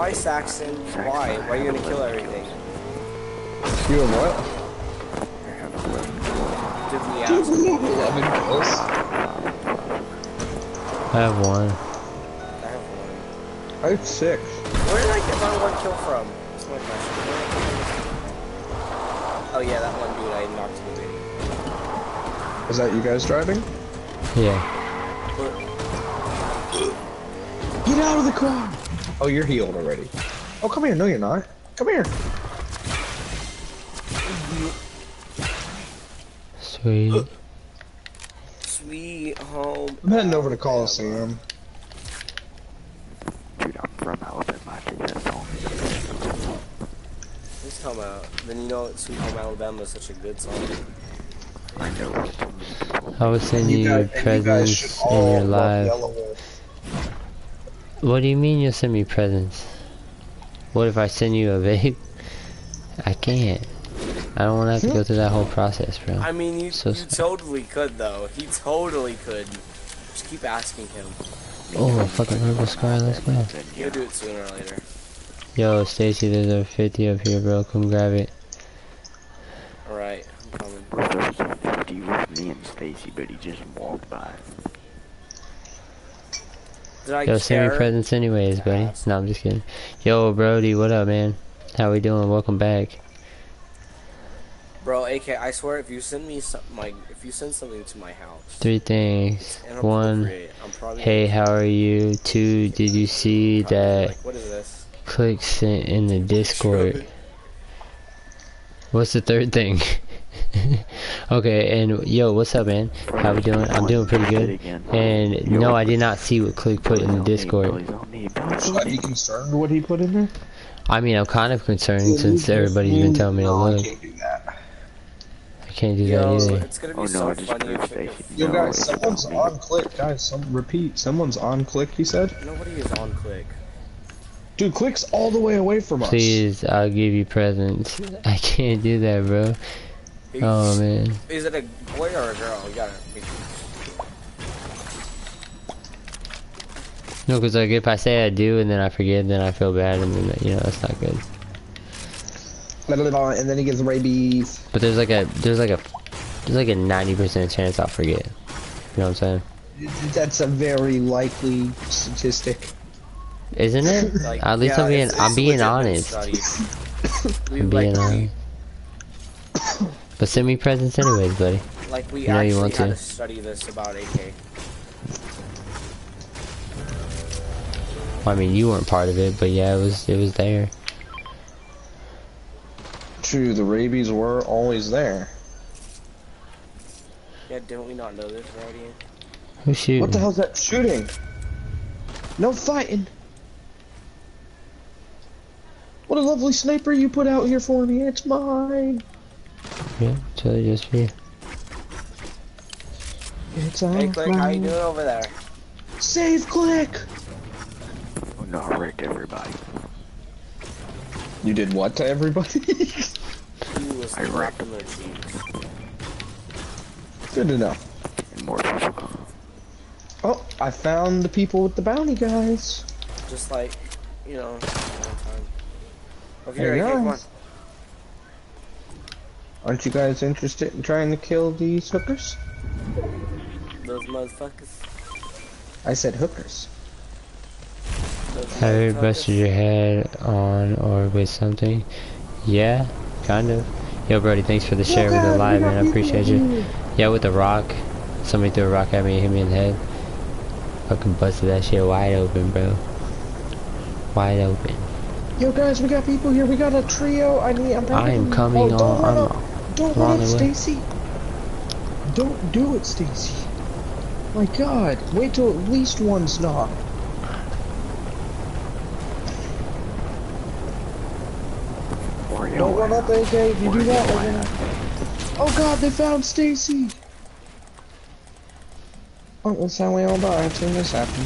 Why Saxon? Why? Why are you gonna kill everything? You have what? I have 11 kills. Did we ask? Eleven kills. I have one. I have one. I have six. Where did I get my one kill from? That's my question. Where did I get Oh yeah, that one dude I knocked to the video. Is that you guys driving? Yeah. Get out of the car! Oh, you're healed already. Oh, come here. No, you're not. Come here. Sweet. Sweet home. I'm heading over to Coliseum. Dude, I'm from Alabama. I think that song is Let's talk about. Then you know, Sweet Home Alabama is such a good song. I know it's so many people. I was sending you, guys- and you guys presents should in your life. Yellow Wolf. What do you mean you'll send me presents? What if I send you a vape? I can't. I don't want to have to go through that whole process, bro. I mean, you, So you totally could though. He totally could. Just keep asking him. Oh, a fucking purple scar, let's go. Then, He'll do it sooner or later. Yo, Stacy, there's a 50 up here, bro. Come grab it. All right, I'm coming. Bro, there was a 50 with me and Stacy, but he just walked by. I Yo, send me presents anyways, buddy. Ass. No, I'm just kidding. Yo, Brody, what up, man? How we doing? Welcome back. Bro, AK, I swear if you send me some, like, if you send something to my house, Three things. One, inappropriate, I'm probably hey, how are you? Two, did you see that like, what is this? click sent in the Discord? What's the third thing? okay, and yo, what's up, man? How we doing? I'm doing pretty good. And no, I did not see what Click put in the Discord. Should I be concerned what he put in there? I mean, I'm kind of concerned since everybody's been telling me to no, I look. can't do that. I can't do that Yo, either. it's gonna be Oh no, so I just funny proved if, if Yo guys, it's someone's not on click. Guys, some repeat. Someone's on click. He said. nobody is on click. Dude, click's all the way away from us. Please, I'll give you presents. I can't do that, bro. Oh man. Is it a boy or a girl? You gotta. be- No, because like if I say I do and then I forget, then I feel bad, and then you know that's not good. And then he gets rabies. But there's like a there's like a there's like a ninety percent chance I'll forget. You know what I'm saying? That's a very likely statistic. Isn't it? Like, At least yeah, I'm being it's- I'm being honest. I'm being honest. But send me presents anyways, buddy. like we You know you want to. to study this about AK. I mean, you weren't part of it, but yeah, it was it was there. True, the rabies were always there. Yeah, didn't we not know this already? Who's shooting? What the hell's that shooting? No fighting. What a lovely sniper you put out here for me. It's mine. Yeah, it's really just for you. It's all Hey, Click, how you mine. doing over there? Save click. Oh no, I wrecked everybody. You did what to everybody? I wrecked slapping their cheeks. Good to know. And more people come. Oh, I found the people with the bounty guys. Just like, you know, a long time. Okay, Hey, AK, come on. guys. Aren't you guys interested in trying to kill these hookers? Those motherfuckers. I said hookers. Those Have you busted your head on or with something? Yeah, kind of. Yo, Brody, thanks for the share with the live, man. I appreciate you. Yeah, with the rock. Somebody threw a rock at me and hit me in the head. Fucking busted that shit wide open, bro. Wide open. Yo guys, we got people here. We got a trio. I need. I'm I am probably- coming oh, don't on. Run I'm up. Don't I'm on run up, the way. Stacy. Don't do it, Stacy. My God, wait till at least one's knocked. Don't run up, AK. If you do that, we're gonna. Oh God, they found Stacy. Oh, that's how we all die. I've seen this happen.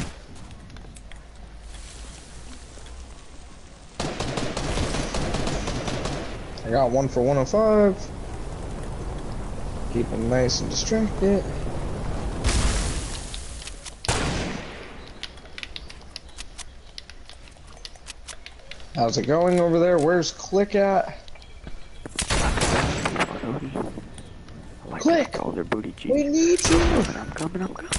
I got one for 105. Keep them nice and distracted. How's it going over there? Where's Click at? Like Click. their booty cheeks. We need you. I'm coming, I'm coming.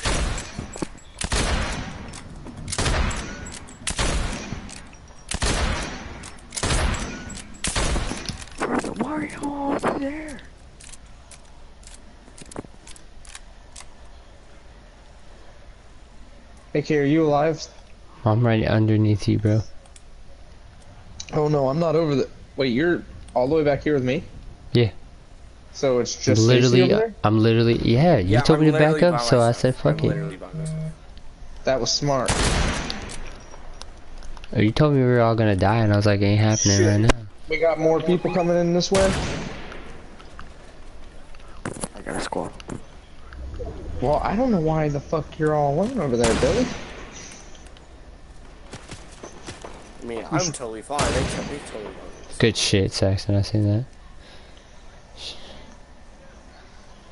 Where's the Mario over there? AK, are you alive? I'm right underneath you, bro. Oh no, I'm not over the. Wait, you're all the way back here with me? Yeah. So it's just literally, over there? Uh, I'm literally, yeah, you Yeah, told I'm me to back up, so I said fuck I'm it. literally by myself. That was smart. Oh, you told me we were all gonna die, and I was like, ain't happening Shit. right now. We got more people coming in this way. I got a squad. Well, I don't know why the fuck you're all alone over there, Billy. I mean, I'm totally fine. They, t- they totally know this. Good shit, Saxon, I see that.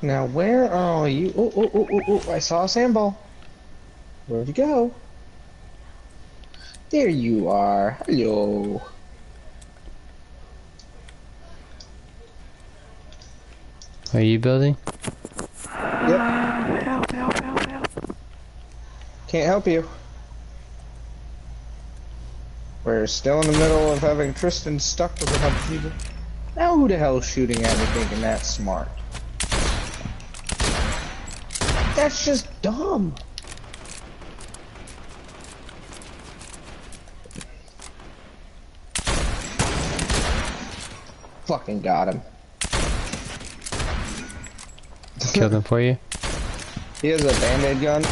Now, where are you? Oh, oh, oh, oh, oh, I saw a sandball. Where'd you go? There you are. Hello. Are you building? Yep. Help, help, help, help. Can't help you. We're still in the middle of having Tristan stuck with a bunch of people. Now who the hell's shooting at me thinking that's smart? That's just dumb. Fucking got him. Killed him for you. He has a band-aid gun.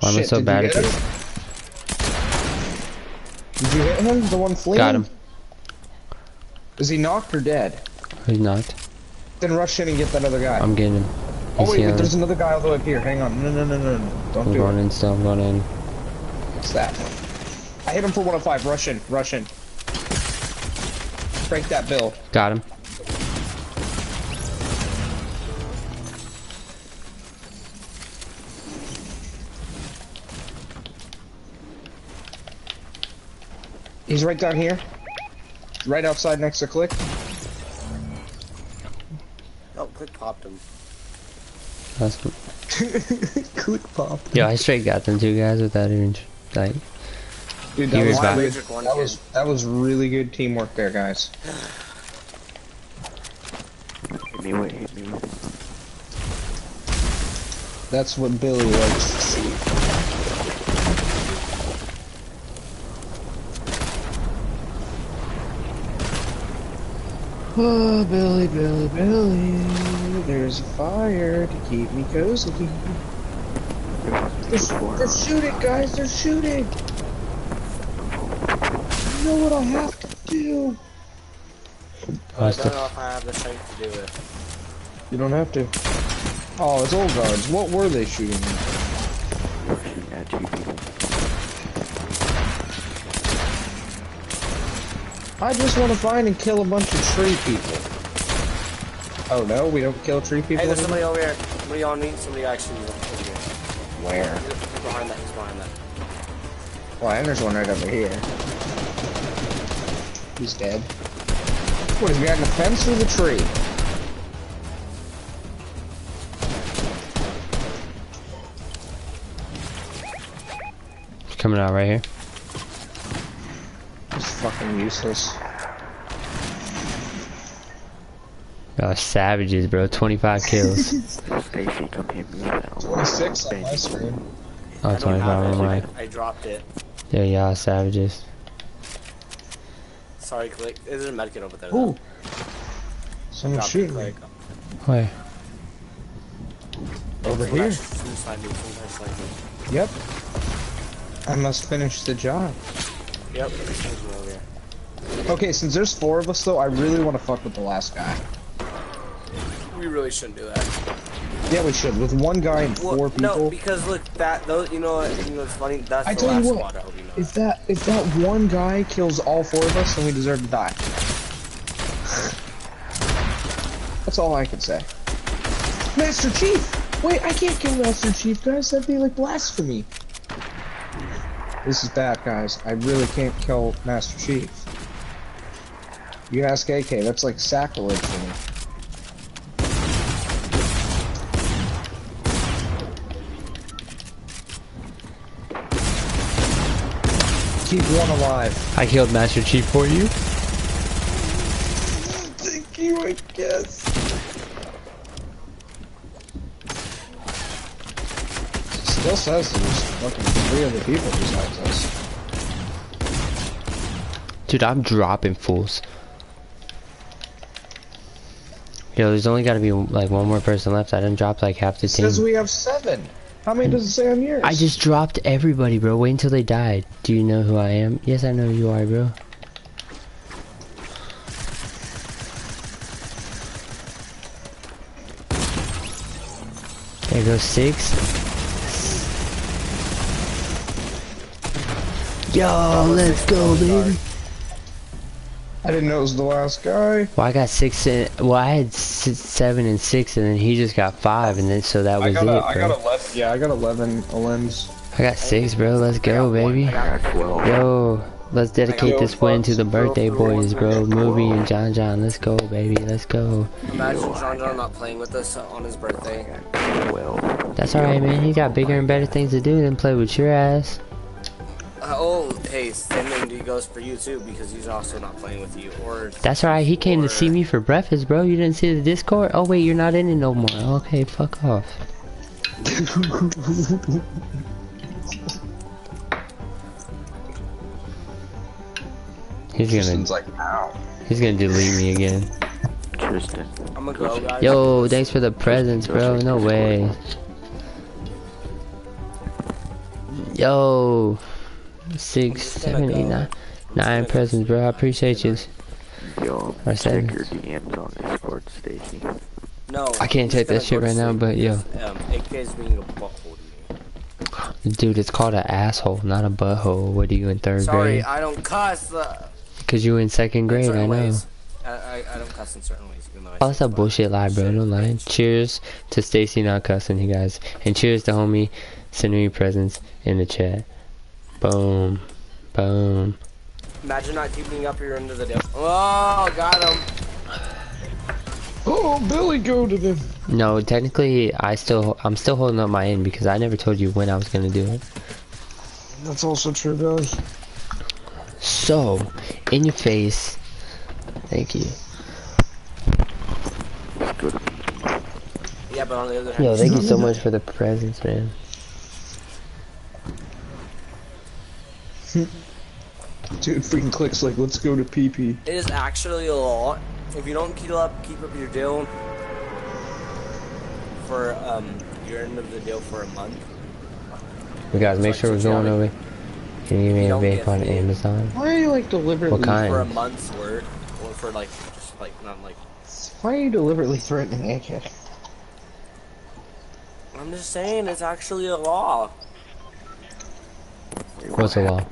Why am I so bad at this? Did you hit him? The one fleeing? Got him. Is he knocked or dead? He's not. Then rush in and get that other guy. I'm getting him. oh He's wait, wait, there's another guy all the way up here. Hang on. No, no, no, no, no. Don't I'm do going it. in still. I'm going in. What's that. I hit him for 105. Rush in. Rush in. Break that bill. Got him. He's right down here. Right outside next to Click. Oh, click popped him. That's Click pop. Yo, I straight got them two guys without even like. Dude, He that was was, back. really, that was that was really good teamwork there, guys. Hit me with, hit me. That's what Billy likes to see. Oh, Billy, Billy, Billy, there's a fire to keep me cozy. They're, they're shooting, guys, they're shooting! You know what I have to do? I Must don't know if I have the strength to do it. You don't have to. Oh, it's old guards. What were they shooting at? Shooting at you people. I just want to find and kill a bunch of tree people. Oh no, we don't kill tree people Hey, there's anymore? somebody over here. Somebody on me. Somebody actually over here. Where? He's behind that. He's behind that. Well, and there's one right over here. He's dead. What, is he behind the fence or the tree? Coming out right here. It's fucking useless. Oh, savages, bro. 25 kills. Stacy, come hit 26 on my screen. Oh, I 25 on it. mine. I dropped it. Yeah, yeah, savages. Sorry, click. There's a medkit over there. Ooh. though. Someone's Dropped it, shooting me. click. Where? Over Someone here. actually- someone sniped me, me. Yep. I must finish the job. Yep, there's someone over here. Okay, since there's four of us though, I really want to fuck with the last guy. We really shouldn't do that. Yeah, we should. With one guy and Well, four people. no, because look, that those, you know, what- you know, it's funny. That's I the last what, squad. I hope you know. If that if that one guy kills all four of us, then we deserve to die. That's all I can say. Master Chief! Wait, I can't kill Master Chief, guys. That'd be like blasphemy. This is bad, guys. I really can't kill Master Chief. You ask AK, that's like sacrilege Keep one alive. I killed Master Chief for you. Thank you, I guess. Still says there's fucking three other people besides us. Dude, I'm dropping fools. Yo, there's only gotta be like one more person left. I didn't drop like half the It team. says we have seven. How many does it say on yours? I just dropped everybody, bro. Wait until they died. Do you know who I am? Yes, I know who you are, bro. There goes six. Yo, let's go, baby. I didn't know it was the last guy. Well, I got six. And, well, I had s seven and six, and then he just got five, and then so that I was got it, a, bro. I got eleven. Yeah, I got eleven limbs. I got six, bro. Let's go, baby. I got 12. Yo, let's dedicate this win to the birthday Bro, boys, bro. Movie and John John. Let's go, baby. Let's go. Imagine John John not playing with us on his birthday. I got 12. That's alright, man. He got bigger and better things to do than play with your ass. Uh, oh, hey, same thing goes for you too because he's also not playing with you. Or That's right. He came to see me for breakfast, bro. You didn't see the Discord? Oh wait, you're not in it no more. Okay, fuck off. He's gonna Tristan's like, ow. he's gonna delete me again. Tristan. I'm gonna go, guys. Yo, thanks for the presents, bro. No Discord. way. Yo, six, just gonna seven, eight, go. nine, just nine gonna presents, bro. I appreciate you. Yo, Or check seven. your DMs on Discord, Stacy. No, I can't he's take that shit right now, but yo. Um, AK is being a butthole to me. Dude, it's called an asshole, not a butthole. What are you in third Sorry, grade? I don't cuss. Uh, Cause you in second in grade, I know. ways. I, I, I don't cuss in certain ways. Even though I Oh, say that's a bullshit lie, bro. Shit, Don't lie. bitch. Cheers to Stacy not cussing, you guys. And cheers to homie sending me presents in the chat. Boom. Boom. Imagine not keeping up your end of the deal. Oh, got him. Oh, Billy goaded him. No, technically, I still, I'm still holding up my end because I never told you when I was gonna do it. That's also true, Billy. So, in your face. Thank you. Let's go to Yeah, but on the other hand, Yo, thank you so much for the presents, man. Dude, freaking clicks like, let's go to PP. It is actually a lot. If you don't keep up, keep up your deal for um your end of the deal for a month. You guys, make like sure we're going over. Can you give me a vape on paid. Amazon? Why are you like deliberately? What kind? For a month's work, or for like just like not like. Why are you deliberately threatening AK? I'm just saying, it's actually a law. What's a law?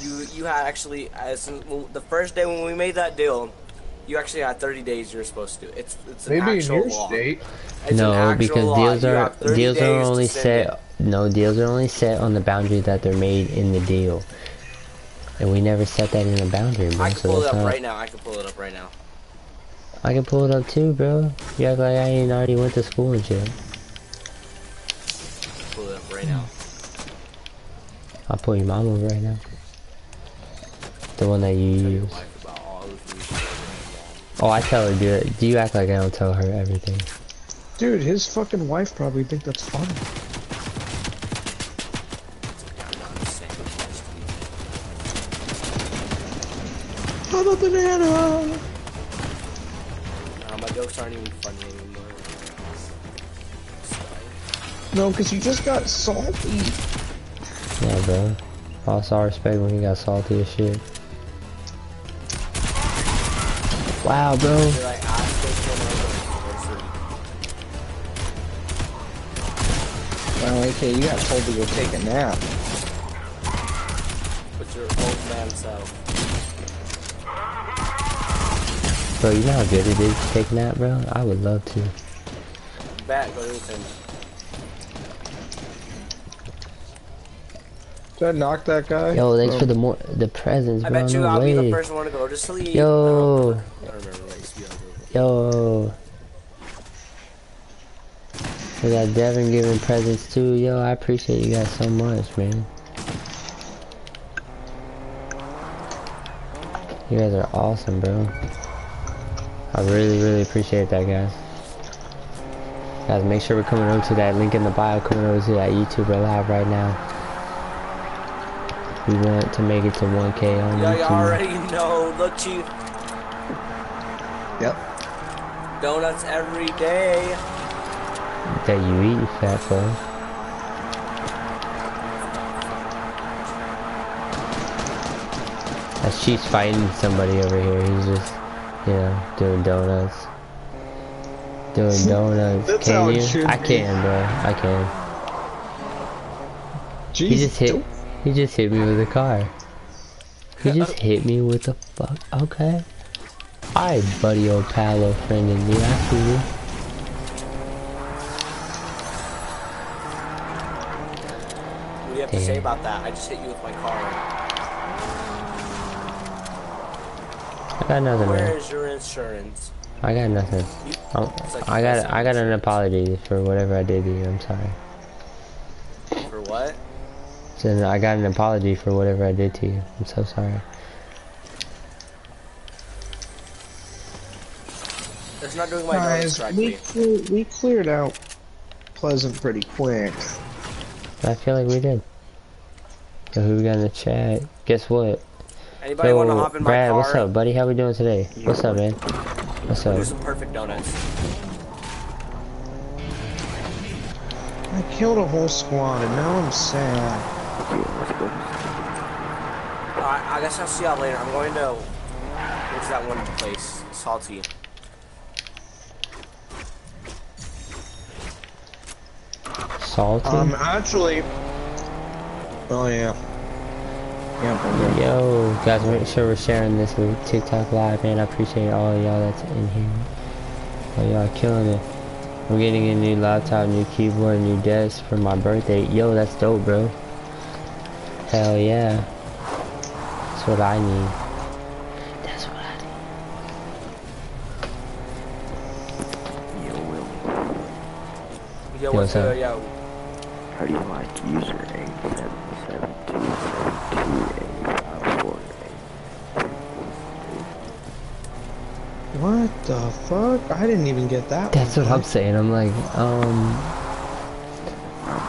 You you had actually as the first day when we made that deal, you actually had 30 days you're supposed to. It's it's an Maybe in actual your law. state. It's no, because law. deals You are deals are only set. it. No, deals are only set on the boundary that they're made in the deal, and we never set that in a boundary, bro. I can so pull it up not. right now. I can pull it up right now. I can pull it up too, bro. You act like I ain't already went to school and shit. Pull it up right now. I'll pull your mom over right now. The one that you use. wife about all of these. Oh, I tell her, do it. Do you act like I don't tell her everything? Dude, his fucking wife probably think that's funny. I'm just saying, it's nice to meet I'm a banana. you. Uh, my jokes aren't even funny anymore. No, because you just got salty. Yeah, bro. Lost all respect when he got salty as shit. Wow, bro. Did I ask this one or Well, AK, you got told to go take a nap. But your old man self. Bro, you know how good it is to take a nap, bro? I would love to. Bet, go to the thing. Did I knock that guy? Yo, thanks Oh. for the more the presents, I bro. bet you no I'll be the first one to go to sleep. Yo. I don't, I don't remember what it's Yo. We got Devin giving presents too. Yo, I appreciate you guys so much, man. You guys are awesome, bro. I really, really appreciate that, guys. Guys, make sure we're coming over to that link in the bio, coming over to that YouTube live right now. We want to make it to 1K on Yeah, you YouTube. already know. Look, Chief. Yep. Donuts every day. That you eat, you fat fuck. That's Chief's fighting somebody over here. He's just, you know, doing donuts. Doing donuts. Can you? should I be. can, bro. I can. Jeez, He just hit. He just hit me with a car. He just uh, hit me with a fuck. Okay. Alright, buddy, old pal, old friend, and me. I see you. What do you have to say about that? I just hit you with my car. I got nothing, Where man. is your insurance? I got nothing. You, um, I'm- like I got I got an apology for whatever I did to you. I'm sorry. For what? So I got an apology for whatever I did to you. I'm so sorry. It's not doing my donuts Guys, we, cle- we cleared out Pleasant pretty quick. I feel like we did. So who we got in the chat? Guess what? Anybody Yo, want to hop in my Brad, car? what's up, buddy? How we doing today? What's up, man? What's Do up? some perfect donuts. I killed a whole squad and now I'm sad. Yeah, let's go. Alright, I guess I'll see y'all later. I'm going to. What's that one place? Salty. Salty? Um, actually. Oh yeah. Yeah. Yo, guys, make sure we're sharing this with TikTok Live, man. I appreciate all of y'all that's in here. Oh, y'all killing it. I'm getting a new laptop, new keyboard, new desk for my birthday. Yo, that's dope, bro. Hell yeah. That's what I need. That's what I need. Yo, Will. Yo, Yo, what's what's up? up? Yo. How do you like username seven seven two seven two eight five four eight? What the fuck? I didn't even get that That's one. what I'm saying. I'm like, um,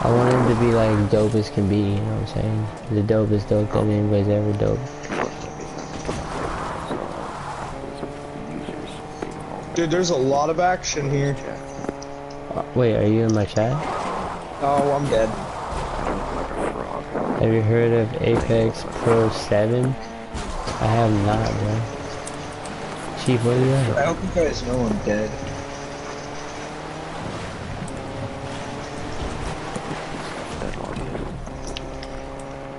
I want him to be like dope as can be. You know what I'm saying? The dopest dope that anybody's ever dope. Dude, there's a lot of action here. Uh, wait, are you in my chat? Oh, I'm dead. Have you heard of Apex Pro 7? I have not, bro. Chief, what are you I at? hope you guys know I'm dead.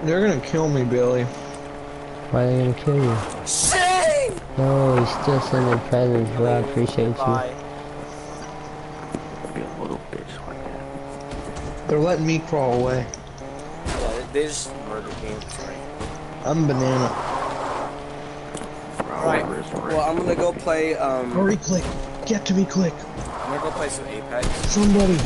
They're gonna kill me, Billy. Why are they gonna kill you? Shame! No, he's still sending presents, bro. I appreciate you. Be a little bitch like that. They're letting me crawl away. Yeah, they they just murdered me. I'm banana. Alright, well, I'm gonna go play, um, Hurry, click. Get to me, click. I'm gonna go play some Apex. Somebody.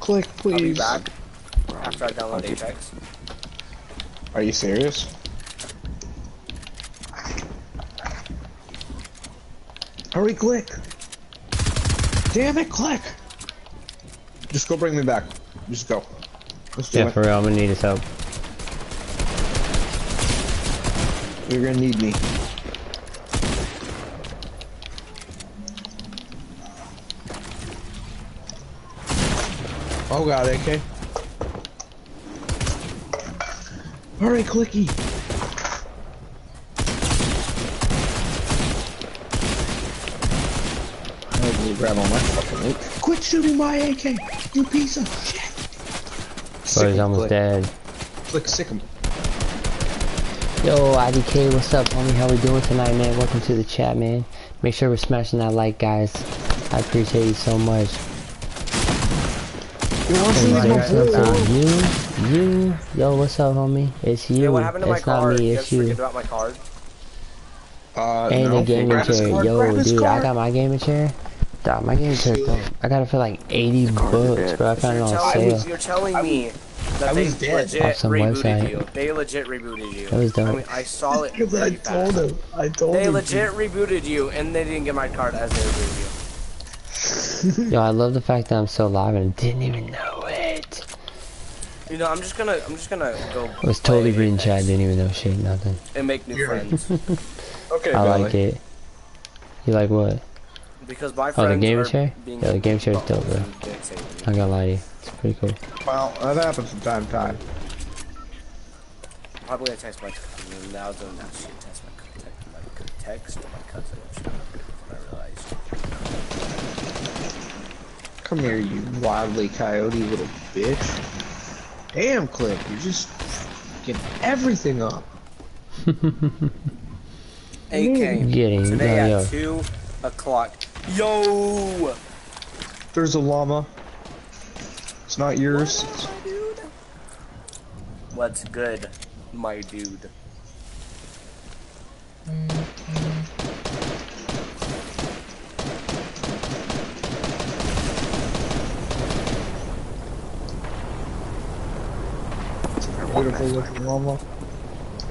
Click, please. I'll be please. back after I download Apex. Are you serious? Hurry, click. Damn it, click. Just go bring me back. Just go. Let's do Yeah, it. for real, I'm gonna need his help. You're gonna need me. Oh god, AK. Hurry, clicky. I need to grab all my fucking loot. Quit shooting my AK, you piece of shit. Bro, Sick he's almost click. dead. Click, sick him. Yo, IDK, what's up, homie? How we doing tonight, man? Welcome to the chat, man. Make sure we're smashing that like, guys. I appreciate you so much. You want And to like something. You, you, yo, what's up, homie? It's you. Hey, what happened to my it's not card? me, it's guys you. forget about my card? Uh, And no. the gaming Grab chair. card, Yo, grab his dude, I got my gaming chair. Dog, my gaming chair, dope. I got it for like 80 bucks, dead. bro. I found it You're on telling, sale. you're telling me that I they was dead. legit Off some rebooted website. you. They legit rebooted you. That was dope. I mean, I saw it Because I told fast. him. I told They him. legit rebooted you, and they didn't get my card as they rebooted you. Yo, I love the fact that I'm still alive and didn't even know it. You know, I'm just gonna, I'm just gonna go. I was totally play reading Apex chat, didn't even know shit, nothing. and make new You're- friends Okay, I Billy. like it. You like what? because my Oh, the gaming are chair? Yeah, the gaming is dope, bro. and didn't say anything. I'm not gonna lie to you. It's pretty cool. Well, that happens from time to time. Probably gonna text my cousin. Now doing that shit. Text my text my text my cousin. When I realized. Come here, you wildly coyote little bitch. Damn, Click, you're just getting everything up. AK. Getting, Today yo, at yo. two o'clock. Yo. There's a llama. It's not yours. What's good, my dude? Mm, mm. Beautiful looking llama.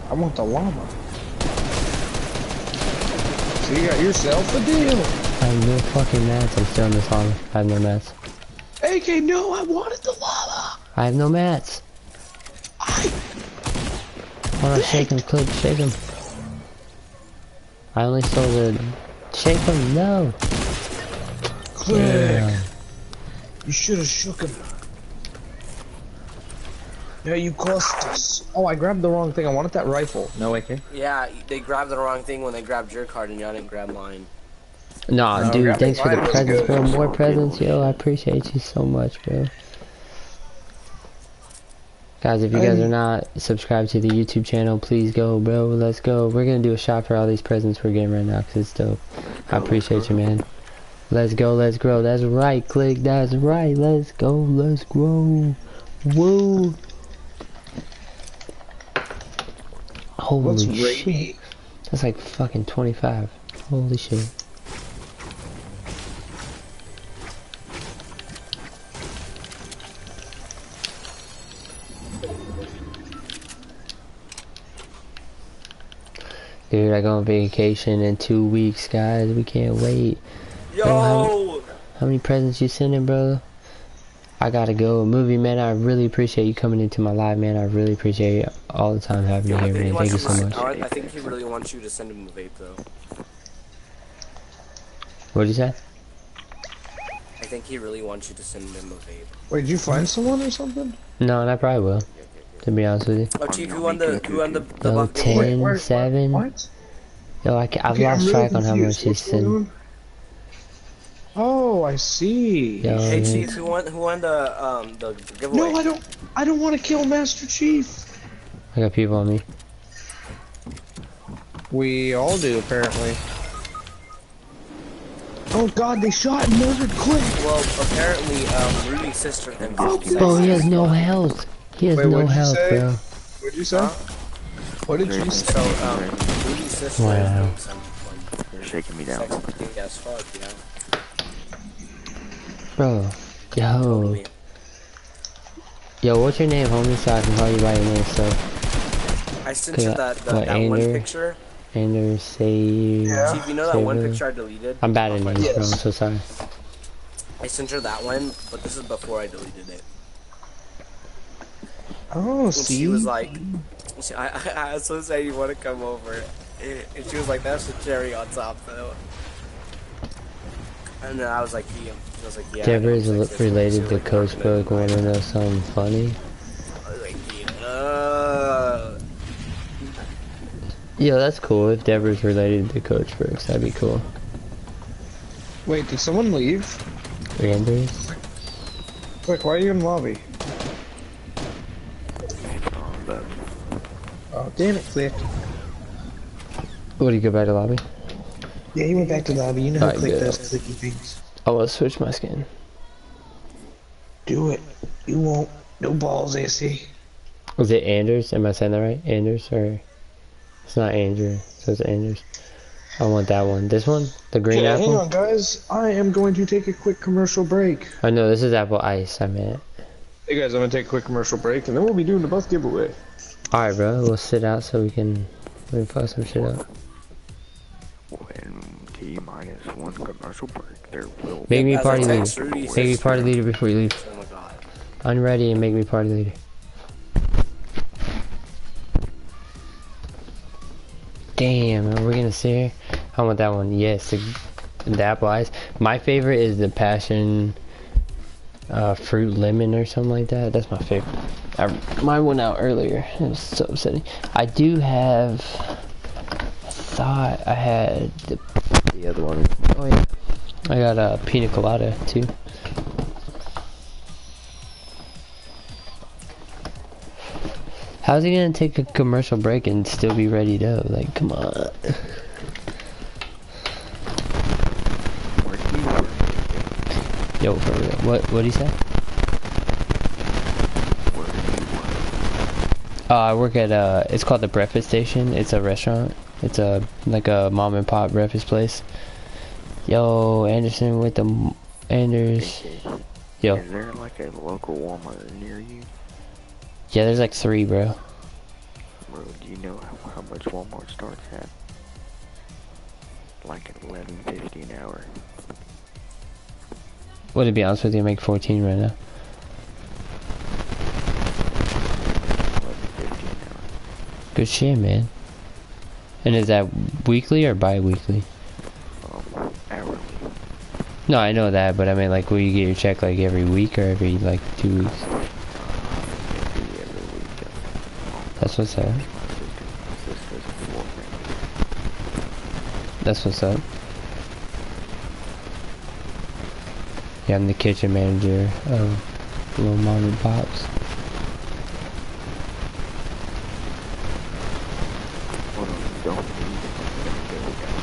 I want the llama. So you got yourself a deal. I have no fucking mats. I'm still in this llama. I have no mats. AK, no, I wanted the llama. I have no mats. I Hold on, shake him, clip, shake him. I only stole the... Shake him, no! click. Yeah. You should have shook him. Yeah, you cost us. Oh, I grabbed the wrong thing. I wanted that rifle. No, AK. Yeah, they grabbed the wrong thing when they grabbed your card and y'all didn't grab mine. Nah, No, dude, thanks for the presents, bro. More presents, yo. I appreciate you so much, bro. Guys, if you guys Um, are not subscribed to the YouTube channel, please go, bro. Let's go. We're gonna do a shop for all these presents we're getting right now, cause it's dope. I appreciate you, man. Let's go, let's grow. That's right, click. That's right. Let's go, let's grow. Woo. Holy What's shit. rating? That's like fucking 25. Holy shit. Dude, I go on vacation in two weeks, guys. We can't wait. Yo! Oh, How many presents you sending, bro? I gotta go. Movie, man, I really appreciate you coming into my live, man. I really appreciate you all the time having me I here, man. Thank you you so much. I I think he really wants you to send him a vape, though. What'd you say? I think he really wants you to send him a vape. Wait, did you find someone or something? No, and I probably will, to be honest with you. Oh, Chief, who won the who won the the Yo, buff 10, Where- where- 7. What? Yo, I, I've Okay, lost really track on how much confused. he's What's going sent. on? Oh, I see. Yo, Hey. Chief, who won who won the um the giveaway? No, I don't. I don't want to kill Master Chief. I got people on me. We all do, apparently. Oh God, they shot and murdered Click. Well, apparently, um, Rudy's sister and Oh, Bro, he has no health. He has Wait, no health, say? bro. What'd you say? Huh? What did you say? So, um, Rudy's sister Wow. and some They're shaking me down. sexy as fuck, yeah. Bro. Yo. Yo, what's your name, homie? So I can call you by your name, so. I sent you Yeah, that, that, what, that one Ander? picture. Anders, save. Yeah. Chief, you know that one picture I deleted? I'm bad at Off my names, bro. I'm so sorry. I sent her that one, but this is before I deleted it. Oh, And see. she was like, she, I, I, I was so sad you want to come over. And she was like, that's the cherry on top, though. And then I was like, yeah. I was like, yeah. I Deborah know, is I'm rel- sexist. She related to like, Coach "No, Book. no, no." Wanna know something funny? I yeah. Yo, that's cool. If Deborah's related to Coach Brooks, that'd be cool. Wait, did someone leave? Anders? Quick, why are you in lobby? Oh, Oh, damn it, Click. What do you go back to lobby? Yeah, he went back to lobby. You know how Alright, Click does clicky things. Oh, I will switch my skin. Do it. You won't. No balls, AC. Is it Anders? Am I saying that right? Anders or it's not Andrew, so it's Anders. I want that one. This one? The green Okay, hang apple? on, guys. I am going to take a quick commercial break. Oh no, this is apple ice, I meant. Hey guys, I'm gonna take a quick commercial break, and then we'll be doing the buff giveaway. Alright bro, we'll sit out so we can we can fuck some shit up. When T minus one commercial break, there will Make me party leader. Make me party leader before you leave. Oh my god. Unready and make me party leader. Damn, are we gonna see here? I want that one. Yes, the, the apple ice. My favorite is the passion uh, fruit lemon or something like that. That's my favorite. I, mine went out earlier. It was so upsetting. I do have. I thought I had the, the other one. Oh yeah, I got a pina colada too. How's he gonna take a commercial break and still be ready to? Like, come on. Where do you? Yo, for real. What? What would he say? Do you work? Uh, I work at uh, it's called the Breakfast Station. It's a restaurant. It's a like a mom and pop breakfast place. Yo, Anderson with the Anders. Yo, Is there like a local Walmart near you? yeah, there's like three, bro. Bro, do you know how, how much Walmart starts at? Like at 11.50 an hour. Well, to be honest with you, I make 14 right now. 11.50 hour. Good shit, man. And is that weekly or bi-weekly? Um, hourly. No, I know that, but I mean, like, will you get your check like every week or every like two weeks? Every, every week. That's what's up. My sister, my sister's a floor manager. That's what's up. Yeah, I'm the kitchen manager of Little Mom and Pops. Hold on, don't leave. I'm gonna go down.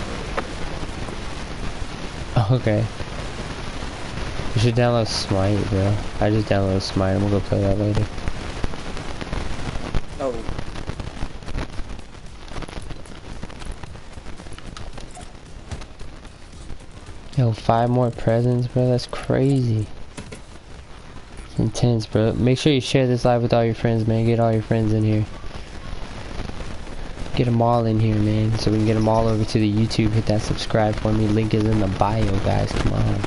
Oh, okay. You should download Smite, bro. I just downloaded Smite. I'm gonna go play that later. Oh, Yo, five more presents, bro. That's crazy. It's intense, bro. Make sure you share this live with all your friends, man. Get all your friends in here. Get them all in here, man. So we can get them all over to the YouTube. Hit that subscribe for me. Link is in the bio, guys. Come on.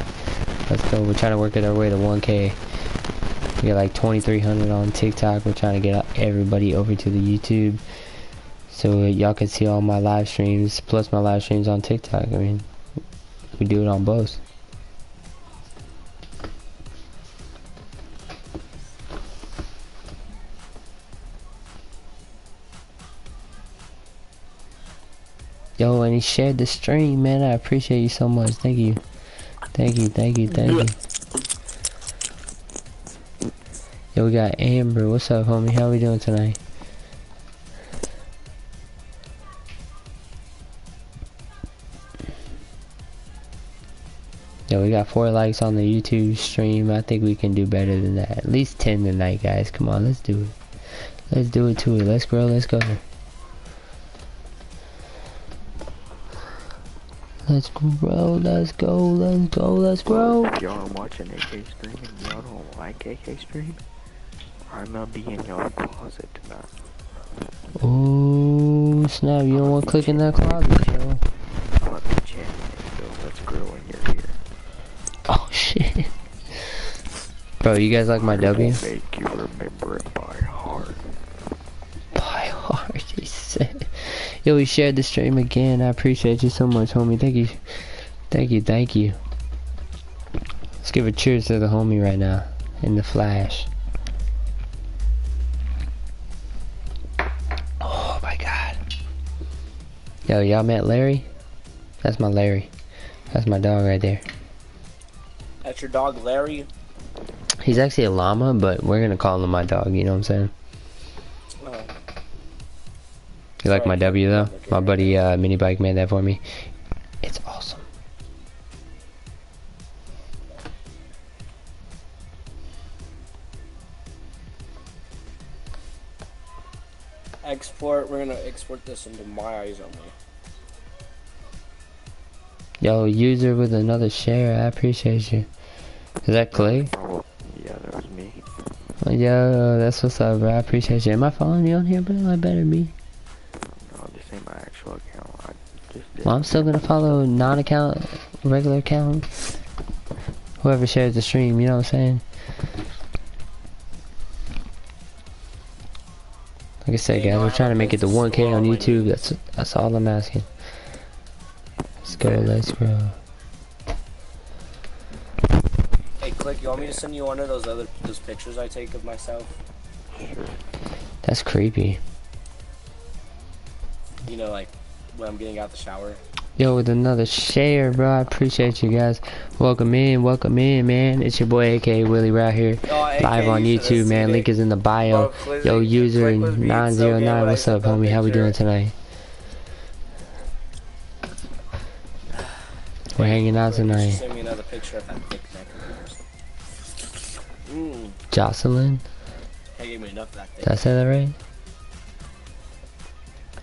Let's go. We're trying to work it our way to 1K. We got like 2,300 on TikTok. We're trying to get everybody over to the YouTube. So y'all can see all my live streams, plus my live streams on TikTok. I mean, we do it on both. Yo, and he shared the stream, man. I appreciate you so much. Thank you. Thank you, thank you, thank you. Yo, we got Amber. What's up, homie? How we doing tonight? Yo, we got four likes on the YouTube stream. I think we can do better than that. At least 10 tonight, guys. Come on, let's do it. Let's do it to it. Let's grow, let's go. Let's grow, let's go, let's go, let's grow. If y'all are watching AK stream and y'all don't like AK stream, I'm gonna be in your closet tonight. Oh, snap. You don't want to click in that closet, yo. I'm gonna be chanting so let's grow in your ear. Oh, shit. Bro, you guys like my W? Make you remember it by heart. By heart. Yo, we shared the stream again. I appreciate you so much, homie. Thank you. Thank you, thank you. Let's give a cheers to the homie right now. In the flash. Oh my god. Yo, y'all met Larry? That's my Larry. That's my dog right there. that's your dog, Larry. He's actually a llama, but we're gonna call him my dog, you know what I'm saying? You like my W though? My buddy uh, Mini Bike made that for me. It's awesome. export. We're gonna export this into my eyes only. Yo, user with another share, I appreciate you. Is that Clay? Yeah, that was me. Yo, that's what's up, bro. I appreciate you. Am I following you on here, bro? I better be. Actual account. I just did. Well, I'm still gonna follow non-account, regular account. Whoever shares the stream, you know what I'm saying? Like I said, guys, we're trying to make it to 1K on YouTube. That's that's all I'm asking. Let's go, let's grow. Hey, click. You want me to send you one of those other those pictures I take of myself? Sure. That's creepy. You know, like when I'm getting out the shower. Yo, with another share, bro. I appreciate you guys. Welcome in, welcome in, man. It's your boy, aka Willy, right here, Oh, live on YouTube, man. Link is in the bio. Bro, Yo, user Click was being so nine zero nine. What's up, homie? How we doing tonight? We're hanging out Wait, you should tonight. Send me another picture of that thick neck. Mmm. Jocelyn, That gave me enough of that did. I say that right?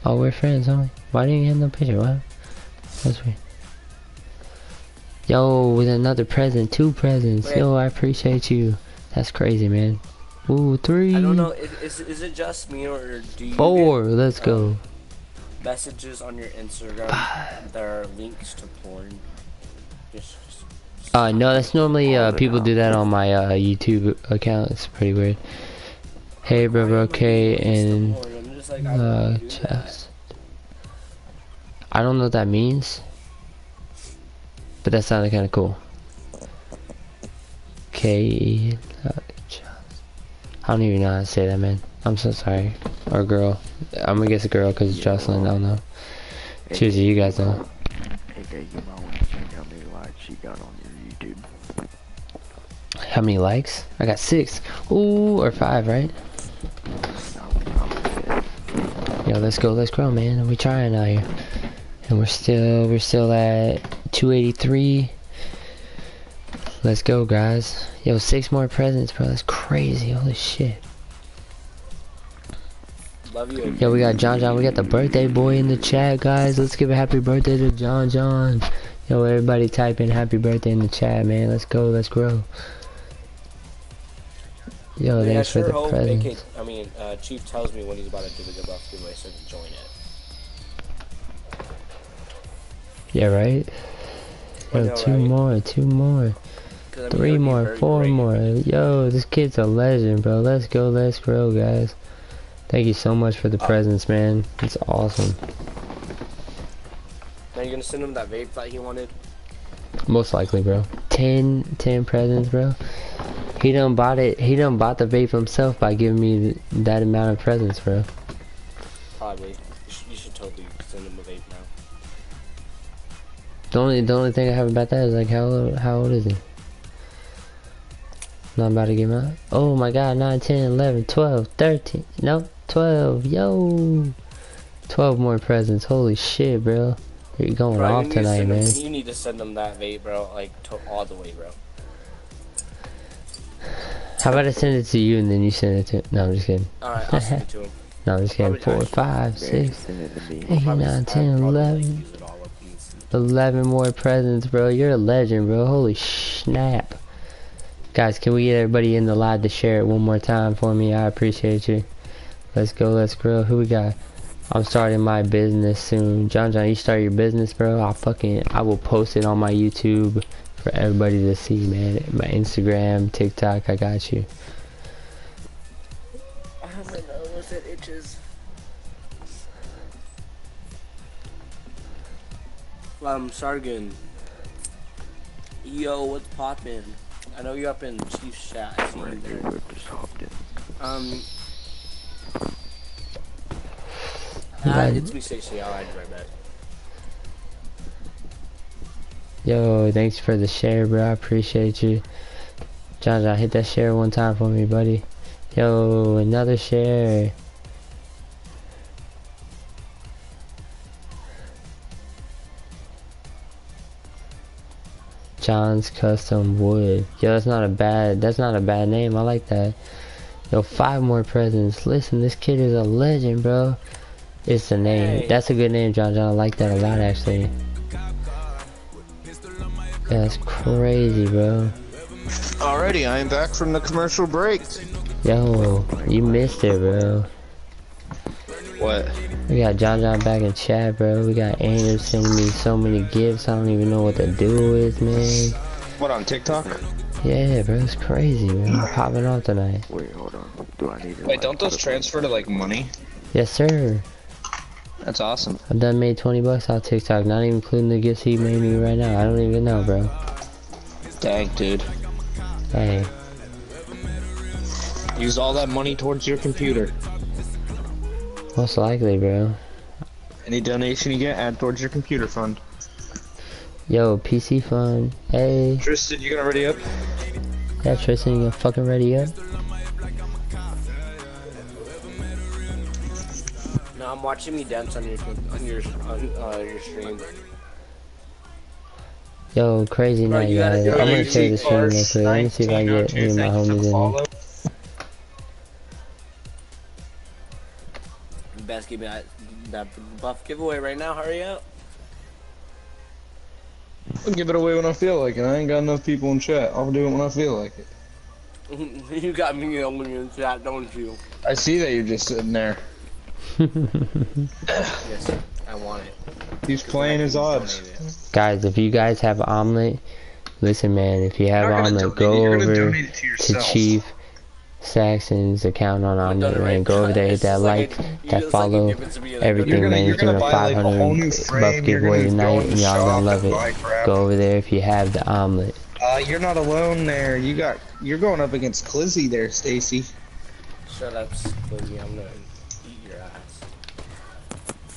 Oh, we're friends, homie. Why didn't you have no picture? What? That's weird. Yo, with another present, two presents. Yo, I appreciate you. That's crazy, man. Ooh, three. I don't know. Is, is, it just me or do you Four. get, Let's um, go. messages on your Instagram that are links to porn? Just, just Uh, no, that's normally uh people do that on my uh YouTube account. It's pretty weird. Hey, bro, bro, okay, and just like, I uh, do that. chest. I don't know what that means, but that sounded kind of cool. Chest. I don't even know how to say that, man. I'm so sorry. Or girl. I'm gonna guess a girl because Jocelyn. I don't know. Choose you guys know. Okay, you might want to check how many likes you got on your YouTube. How many likes? I got six. Ooh, or five, right? Yo, let's go, let's grow, man. We trying out here, and we're still, we're still at 283. Let's go, guys. Yo, six more presents, bro. That's crazy. Holy shit. Love you. Yo, we got John John. We got the birthday boy in the chat, guys. Let's give a happy birthday to John John. Yo, everybody type in happy birthday in the chat, man. Let's go, let's grow. Yo, Yeah, I thanks for the hope presents. I mean, uh, Chief tells me when he's about to do the buff giveaway so I can join it. Yeah, right? Yo, know, two right? more, two more. 'Cause, I mean, Three more, four great. more. Yo, this kid's a legend, bro. Let's go, let's grow, guys. Thank you so much for the Uh, presents, man. It's awesome. Now you're gonna send him that vape that he wanted? Most likely, bro. 10, 10 presents, bro. He done bought it. He done bought the vape himself by giving me that amount of presents, bro. Probably. You should, you should totally send him a vape now. The only, the only thing I have about that is like, how, old- how old is he? Not about to give him out. Oh my god, 9, 10, 11, 12, 13. Nope, 12. Yo. 12 more presents. Holy shit, bro. You're going Bro, you off to tonight, man. you need to send him that vape, bro. Like, to, all the way, bro. How about I send it to you and then you send it to No, I'm just kidding. Alright, I'll send it to him. No, I'm just kidding. Probably- 4, 5, 6, send it to me. Eight, nine, 10, I'd probably, like, 11. use it all up and s- 11 more presents, bro. You're a legend, bro. Holy snap. Guys, can we get everybody in the live to share it one more time for me? I appreciate you. Let's go, let's grow. Who we got? I'm starting my business soon. John John, you start your business, bro. I'll fucking, I will post it on my YouTube for everybody to see, man. My Instagram, TikTok, I got you. My nose, it itches. Um, Sargon. Yo, what's poppin'? I know you're up in Chief's chat. I see you Right there. there, just hopped in. Um. You Uh, it's me, Stacey. I'll add you right back. Yo, thanks for the share, bro. I appreciate you. John John, hit that share one time for me, buddy. Yo, another share. John's Custom Wood. Yo, that's not a bad. That's not a bad name. I like that. Yo, five more presents. Listen, this kid is a legend, bro. It's the name. Hey. That's a good name, John John. I like that a lot, actually. Yeah, that's crazy, bro. Alrighty, I am back from the commercial break. Yo, you missed it, bro. What? We got John John back in chat, bro. We got Andrew sending me so many gifts. I don't even know what to do with, man. What on TikTok? Yeah, bro, it's crazy, man. I'm popping off tonight. Wait, hold on. Do I need to? Wait, like, don't those transfer to like money? Yes, sir. That's awesome. I've done made 20 bucks off TikTok, not even including the gifts he made me right now. I don't even know, bro. Dang, dude. Hey, Use all that money towards your computer. most likely, bro. Any donation you get, add towards your computer fund. Yo, PC fund. Hey, Tristan, you gonna ready up? yeah, Tristan, you gonna fucking ready up? I'm watching me dance on your on your on uh, your stream. Yo, crazy Bro, night, you guys. I'm gonna it. share the stream real quick. Let me see if I get any of my homies in here. Best give me that that buff giveaway right now. Hurry up. I'll give it away when I feel like it. I ain't got enough people in chat. I'll do it when I feel like it. you got me only in chat, don't you? I see that you're just sitting there. Yes, I want it. He's playing his odds. Guys, if you guys have Omlet, listen, man. If you have You're Omlet, donate go it, over to to. Chief Saxon's account on Omlet, Done it man. Go over there, hit that just like, it- that it's like follow, give it to me and I go, everything, gonna- man. you're He's doing a gonna buy, like, a whole new 500 buff frame, you're giveaway gonna go tonight, in and the y'all gonna love it. Go over there if you have the Omlet. Uh, you're not alone there. You got you're going up against Clizzy there, Stacy. Shut up, Squiggy. I'm gonna eat your ass.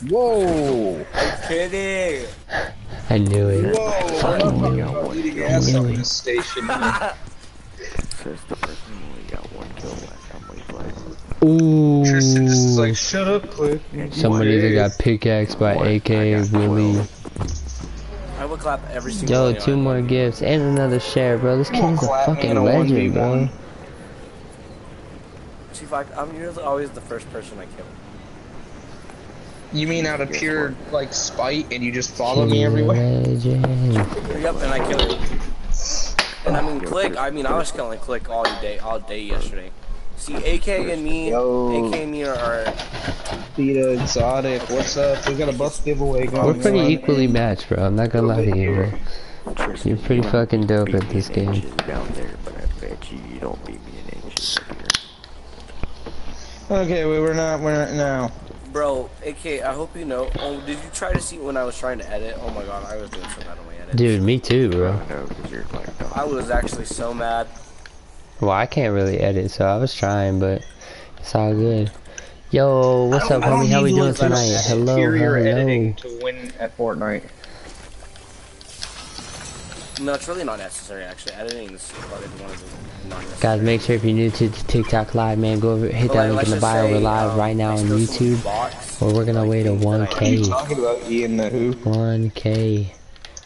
Whoa! I'm kidding. I knew it. Whoa! fucking We're knew not it. about eating ass up Really? in this station. Says the person who only got one kill last time we played. Ooh. Tristan just is like, shut up, Cliff. Somebody either got pickaxed by AK, got Willy. I would clap every single Yo, two you. more gifts and another share, bro. This Come on, kid's a fucking a legend, bro. Chief, I, I'm usually always the first person I kill. You mean out of pure like spite, and you just follow me everywhere? Yep, and I kill you. And I mean, click. I mean, I was killing click all day, all day yesterday. See, AK and me, Yo. AK and me are, are Theta Exotic, what's up? We got a buff giveaway going We're pretty on. equally matched, bro. I'm not gonna lie to you, bro. You're pretty fucking dope beat at this game. Down there, but I bet you you don't beat me in inches. Okay, we were not. We're not now. Bro. AK, I hope you know. Oh, did you try to see when I was trying to edit? Oh my god, I was doing so bad on my edit. Dude, me too, bro. No, because you're like. I was actually so mad. Well, I can't really edit, so I was trying, but it's all good. Yo, what's up, don't- I don't homie? How we doing look at tonight? Hello, superior editing hello. to win at Fortnite. No, it's really not necessary. Actually, editing is probably one of the not necessary. Guys, make sure if you're new to the TikTok live, man, go over, hit But, that like, link in the bio. just We're live um, right now on YouTube. box, Or we're gonna like, wait a things that I- 1K. Talking about Ian the Who. 1K.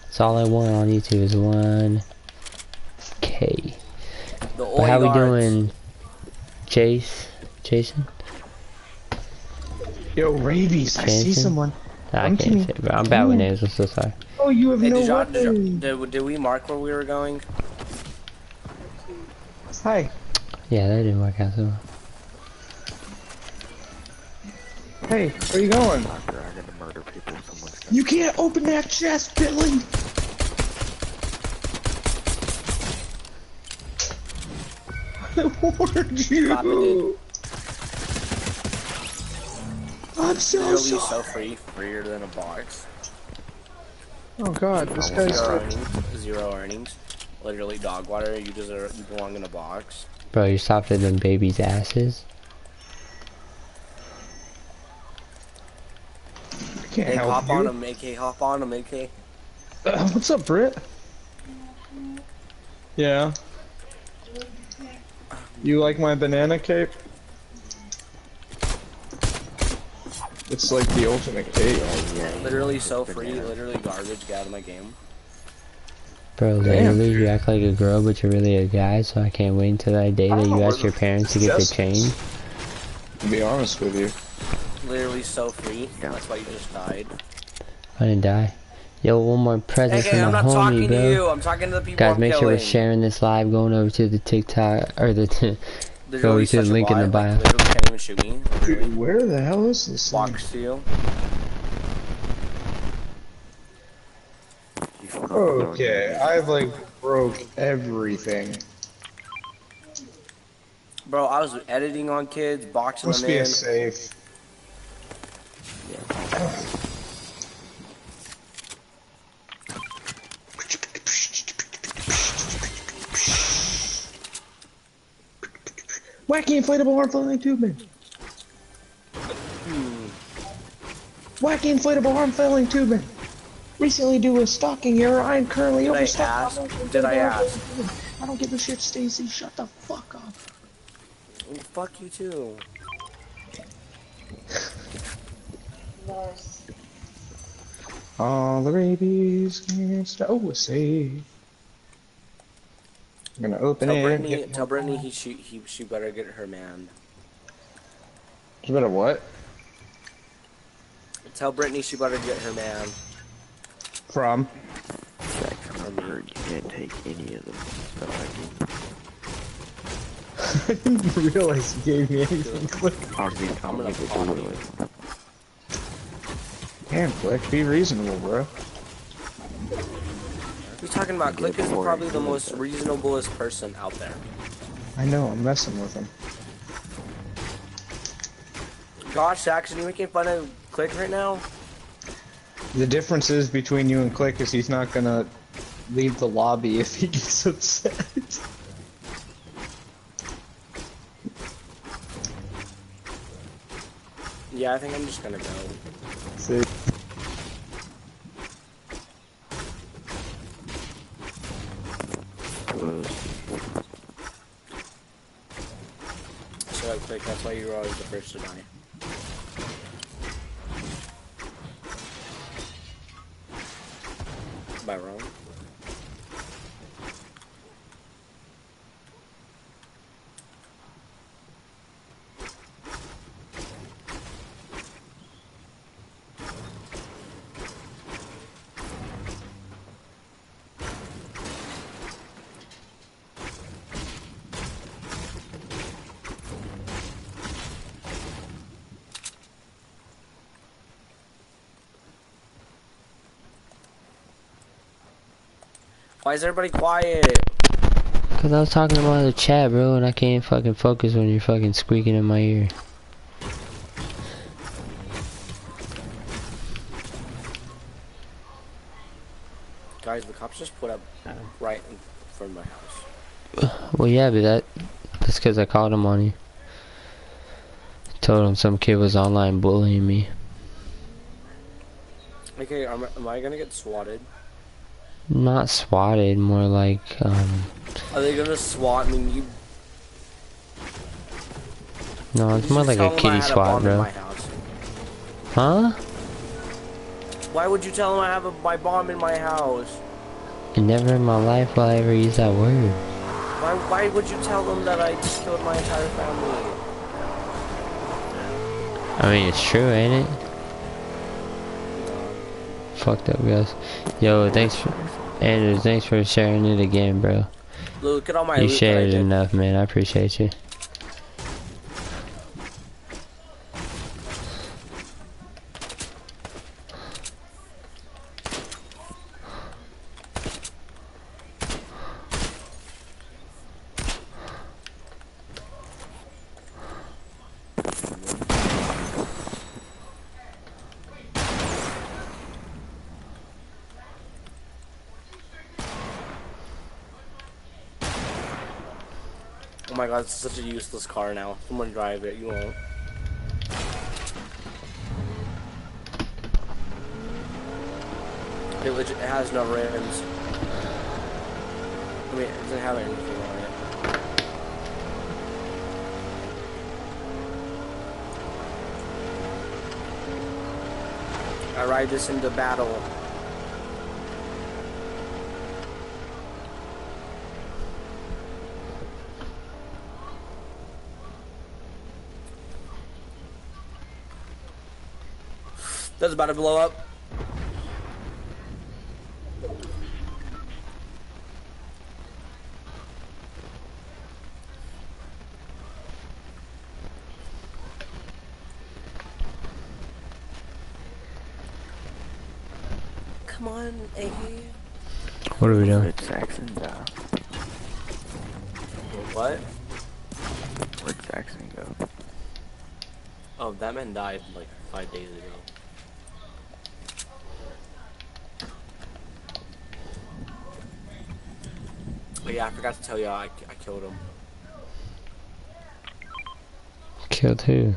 That's all I want on YouTube is 1K. But how we doing, Chase? Jason? Yo, rabies! I see someone. Nah, I can't kidding. say, bro. I'm bad with names. I'm so sorry. Oh, you have Hey, no did, y'all, did, did, did we mark where we were going? Hi. Yeah, that didn't work out so well. Hey, where are you going? Doctor, I'm gonna murder people. Someone's got You can't open that chest, Billy. I warned Papa you. I'm so sorry. so free, freer than a box. Oh God, this guy's Zero earnings. Zero earnings. Literally dog water. You deserve. You belong in a box. Bro, you stopped at them babies' asses. I can't Hey, help hop you. on him, AK. Hop on him, AK. Uh, what's up, Britt? Yeah. You like my banana cape? It's like the ultimate cape. Literally so free. Literally garbage. Get out of my game. Bro, Damn, literally, you act like a girl, but you're really a guy, so I can't wait until that day that you ask your parents to get the chest chain. To be honest with you. Literally so free. That's why you just died. I didn't die. Yo, one more present AK, for I'm my not homie, talking bro. to you. I'm talking to the people Guys, I'm make sure we're sharing this live, going over to the TikTok, or the, Literally Go to the link in the bot, bio. Literally shoot me. Dude, where the hell is this? thing? Box steal. You fucking don't Okay. I've like broke everything. Bro, I was editing on kids, boxing Must them be a safe. Wacky inflatable arm flailing tubing. Wacky inflatable arm flailing tubing. Recently due a stocking error, I am currently Did I ask? Did I ask? I don't give a shit, Stacy. Shut the fuck up. Oh, fuck you too. All the rabies can stop. Oh, a save. I'm gonna open Tell it. Brittany, get- tell Brittany he she he she better get her man. You better what? Tell Brittany she better get her man. From? Sex, I've you can't take any of the stuff I I didn't realize you gave me anything. Click. I'll be telling gonna you to follow do you. it. Damn, Click. Be reasonable, bro. Who's talking about? Click is probably the most up. reasonablest person out there. I know. I'm messing with him. Gosh, Saxon, you making fun of Click right now? The difference is between you and Click is he's not gonna leave the lobby if he gets upset. Yeah, I think I'm just gonna go. See? Close. So you were always the first to die. Am I wrong? Why is everybody quiet? Cause I was talking about the chat, bro, and I can't fucking focus when you're fucking squeaking in my ear. Guys, the cops just put up right in front of my house. Well, yeah, but that that's cause I called him on you. Told him some kid was online bullying me. Okay, am, am I gonna get swatted? Not swatted, more like um. Are they gonna swat me? You, No, it's you more like a kitty swat, bro. Huh? Why would you tell them I have a, my bomb in my house? And never in my life will I ever use that word. Why, why would you tell them that I just killed my entire family? I mean, it's true, ain't it? Fucked up, guys. Yo, thanks for Andrew. Thanks for sharing it again, bro. Look at all my You loot that I shared it enough, man. I appreciate you. It's such a useless car now. Someone drive it, you won't. It, legit, it has no rims. I mean, it doesn't have anything on it. I ride this into battle. That's about to blow up. Come on, A. What are we doing? Where'd Saxon die? What? Where'd Saxon go? Oh, that man died like five days ago. Oh yeah, I forgot to tell you I, I killed him. Killed who?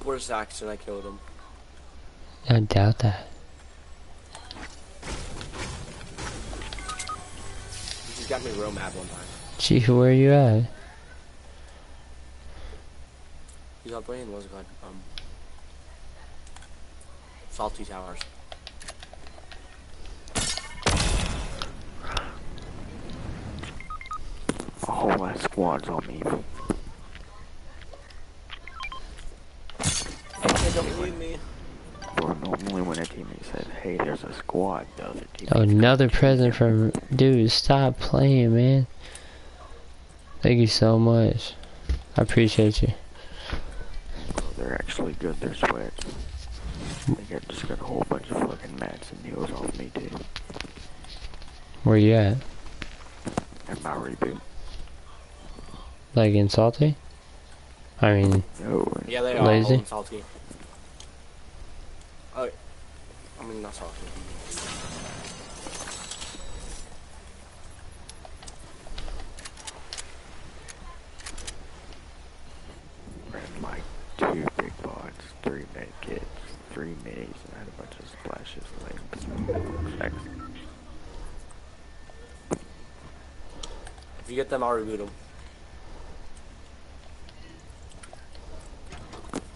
Poor Saxon, I killed him. I doubt that. He just got me real mad one time. Gee, where are you at? He's not playing, what's it called? Um, Salty Towers. A whole ass squad's on me. Hey, don't leave me. Or normally when a teammate says, hey, there's a squad, the other teammate. Oh, another present from dude. Stop playing, man. Thank you so much. I appreciate you. They're actually good. They're sweats. I think I just got a whole bunch of fucking mats and heals off me, too. Where you at? And my reboot. Like in salty? I mean, No. Yeah, they are Lazy? all salty. Oh, I mean not salty. Ran like two big pods, three med kits, three minis, and I had a bunch of splashes like sex. If you get them, I'll reboot them.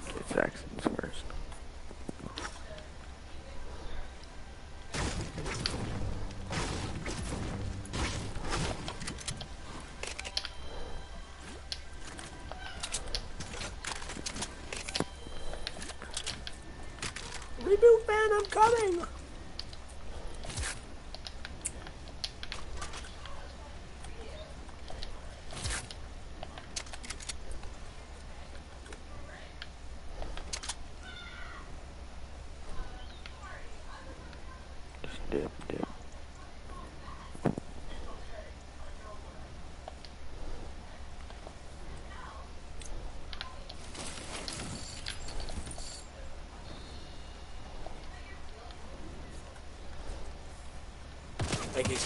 Get Saxons first. Reboot man, I'm coming.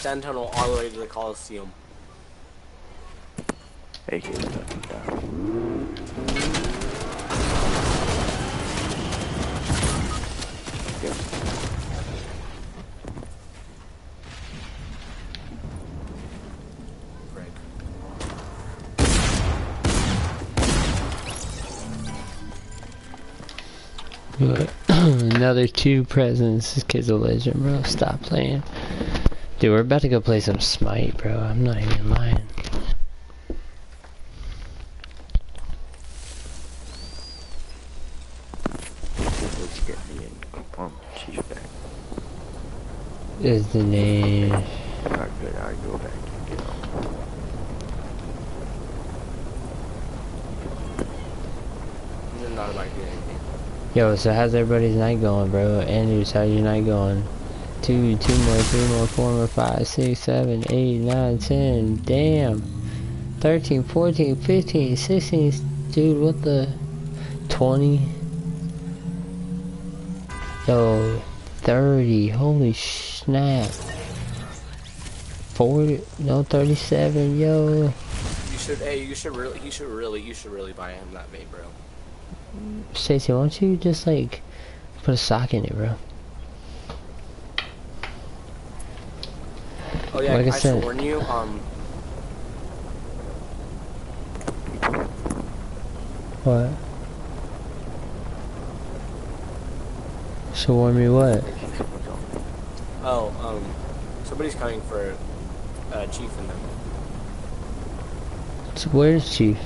Like tunnel all the way to the Coliseum. AK stuff down. Yep. Greg. Another two presents. This kid's a legend, bro. Stop playing. Dude, we're about to go play some Smite, bro. I'm not even lying. Let's get me in chief. Is the name. Not good. I go back and get him. You're not about to anything. Yo, so how's everybody's night going, bro? Andrews, how's your night going? Two, two more, three more, four more, five, six, seven, eight, nine, ten. Damn. 13, 14, 15, 16. Dude, what the? 20. Yo, 30. Holy snap. 40. No, 37. Yo. You should. Hey, you should really. You should really. You should really buy him that mate, bro. Stacy, why don't you just like put a sock in it, bro? Yeah, Like I I, said- warn you. Um, What? So warn me what? Actually, someone's on oh, um, somebody's coming for uh, Chief and them. So where's Chief?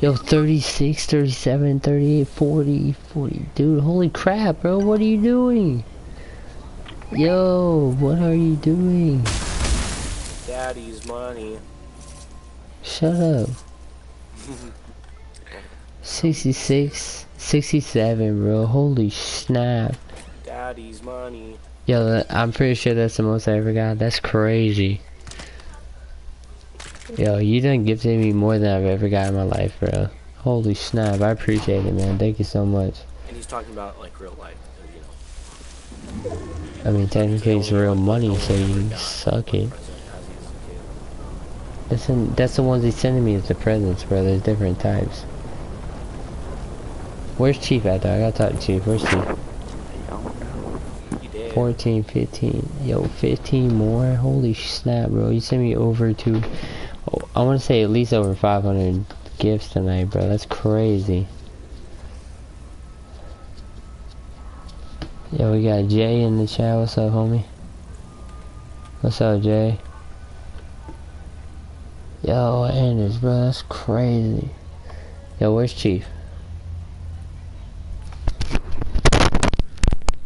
Yo, 36, 37, 38, 40, 40. Dude, holy crap, bro. What are you doing? Yo, what are you doing? Daddy's money. Shut up. 66, 67, bro. Holy snap. Daddy's money. Yo, I'm pretty sure that's the most I ever got. That's crazy. Yo, you done gifted me more than I've ever got in my life, bro. Holy snap, I appreciate it, man. Thank you so much. And he's talking about like real life, you know. I mean, technically it's real money, so you suck it. That's, in, that's the ones he's sending me as the presents, bro. There's different types. Where's Chief at, though? I gotta talk to Chief. Where's Chief? I don't know. He did. 14, 15. Yo, 15 more? Holy snap, bro. You sent me over to... Oh, I want to say at least over 500 gifts tonight, bro. That's crazy. Yo, we got Jay in the chat. What's up, homie? What's up, Jay? Yo, Anders, bro. That's crazy. Yo, where's Chief?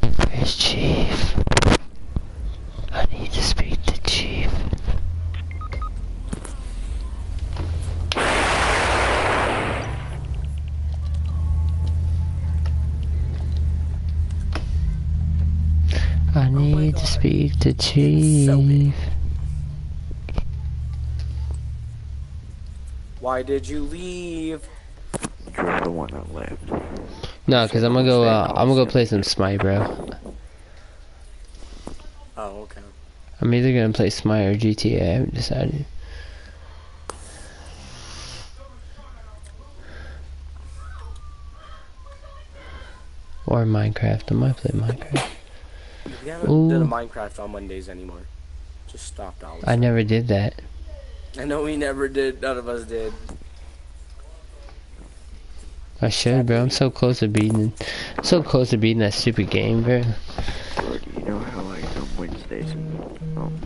Where's Chief? I need to speak to Chief. I need to speak to Chief. Why did you leave? You're the one that left. No, cause I'm gonna go. Uh, I'm gonna go play some Smite, bro. Oh, okay. I'm either gonna play Smite or GTA. I haven't decided. Or Minecraft. I might play Minecraft. We haven't done a Minecraft on Mondays anymore. Just stopped all. I never did that. I know we never did. None of us did. I should, bro. I'm so close to beating. So close to beating that stupid game, bro. Bro, you know how like on Wednesdays and um,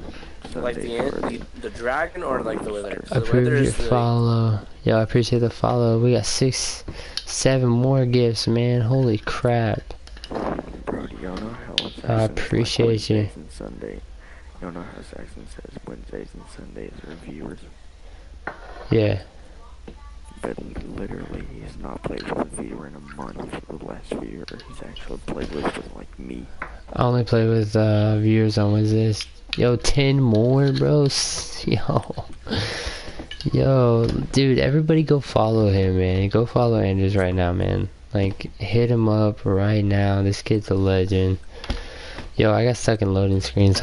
Like the, or ant, the the dragon or like the wither. I So the appreciate wither your is the, follow. Yo, I appreciate the follow. We got six, seven more gifts, man. Holy crap. Bro, do y'all know how on Saxon I appreciate you. And Sunday. Y'all know how Saxon says Wednesdays and Sundays are viewers. Yeah. But literally, he's not played with a viewer in a month. The last viewer he's actually played with was like me. I only play with uh, viewers on Wednesdays. Yo, 10 more, bro. Yo. Yo, dude, everybody go follow him, man. Go follow Andrews right now, man. Like, hit him up right now. This kid's a legend. Yo, I got stuck in loading screens.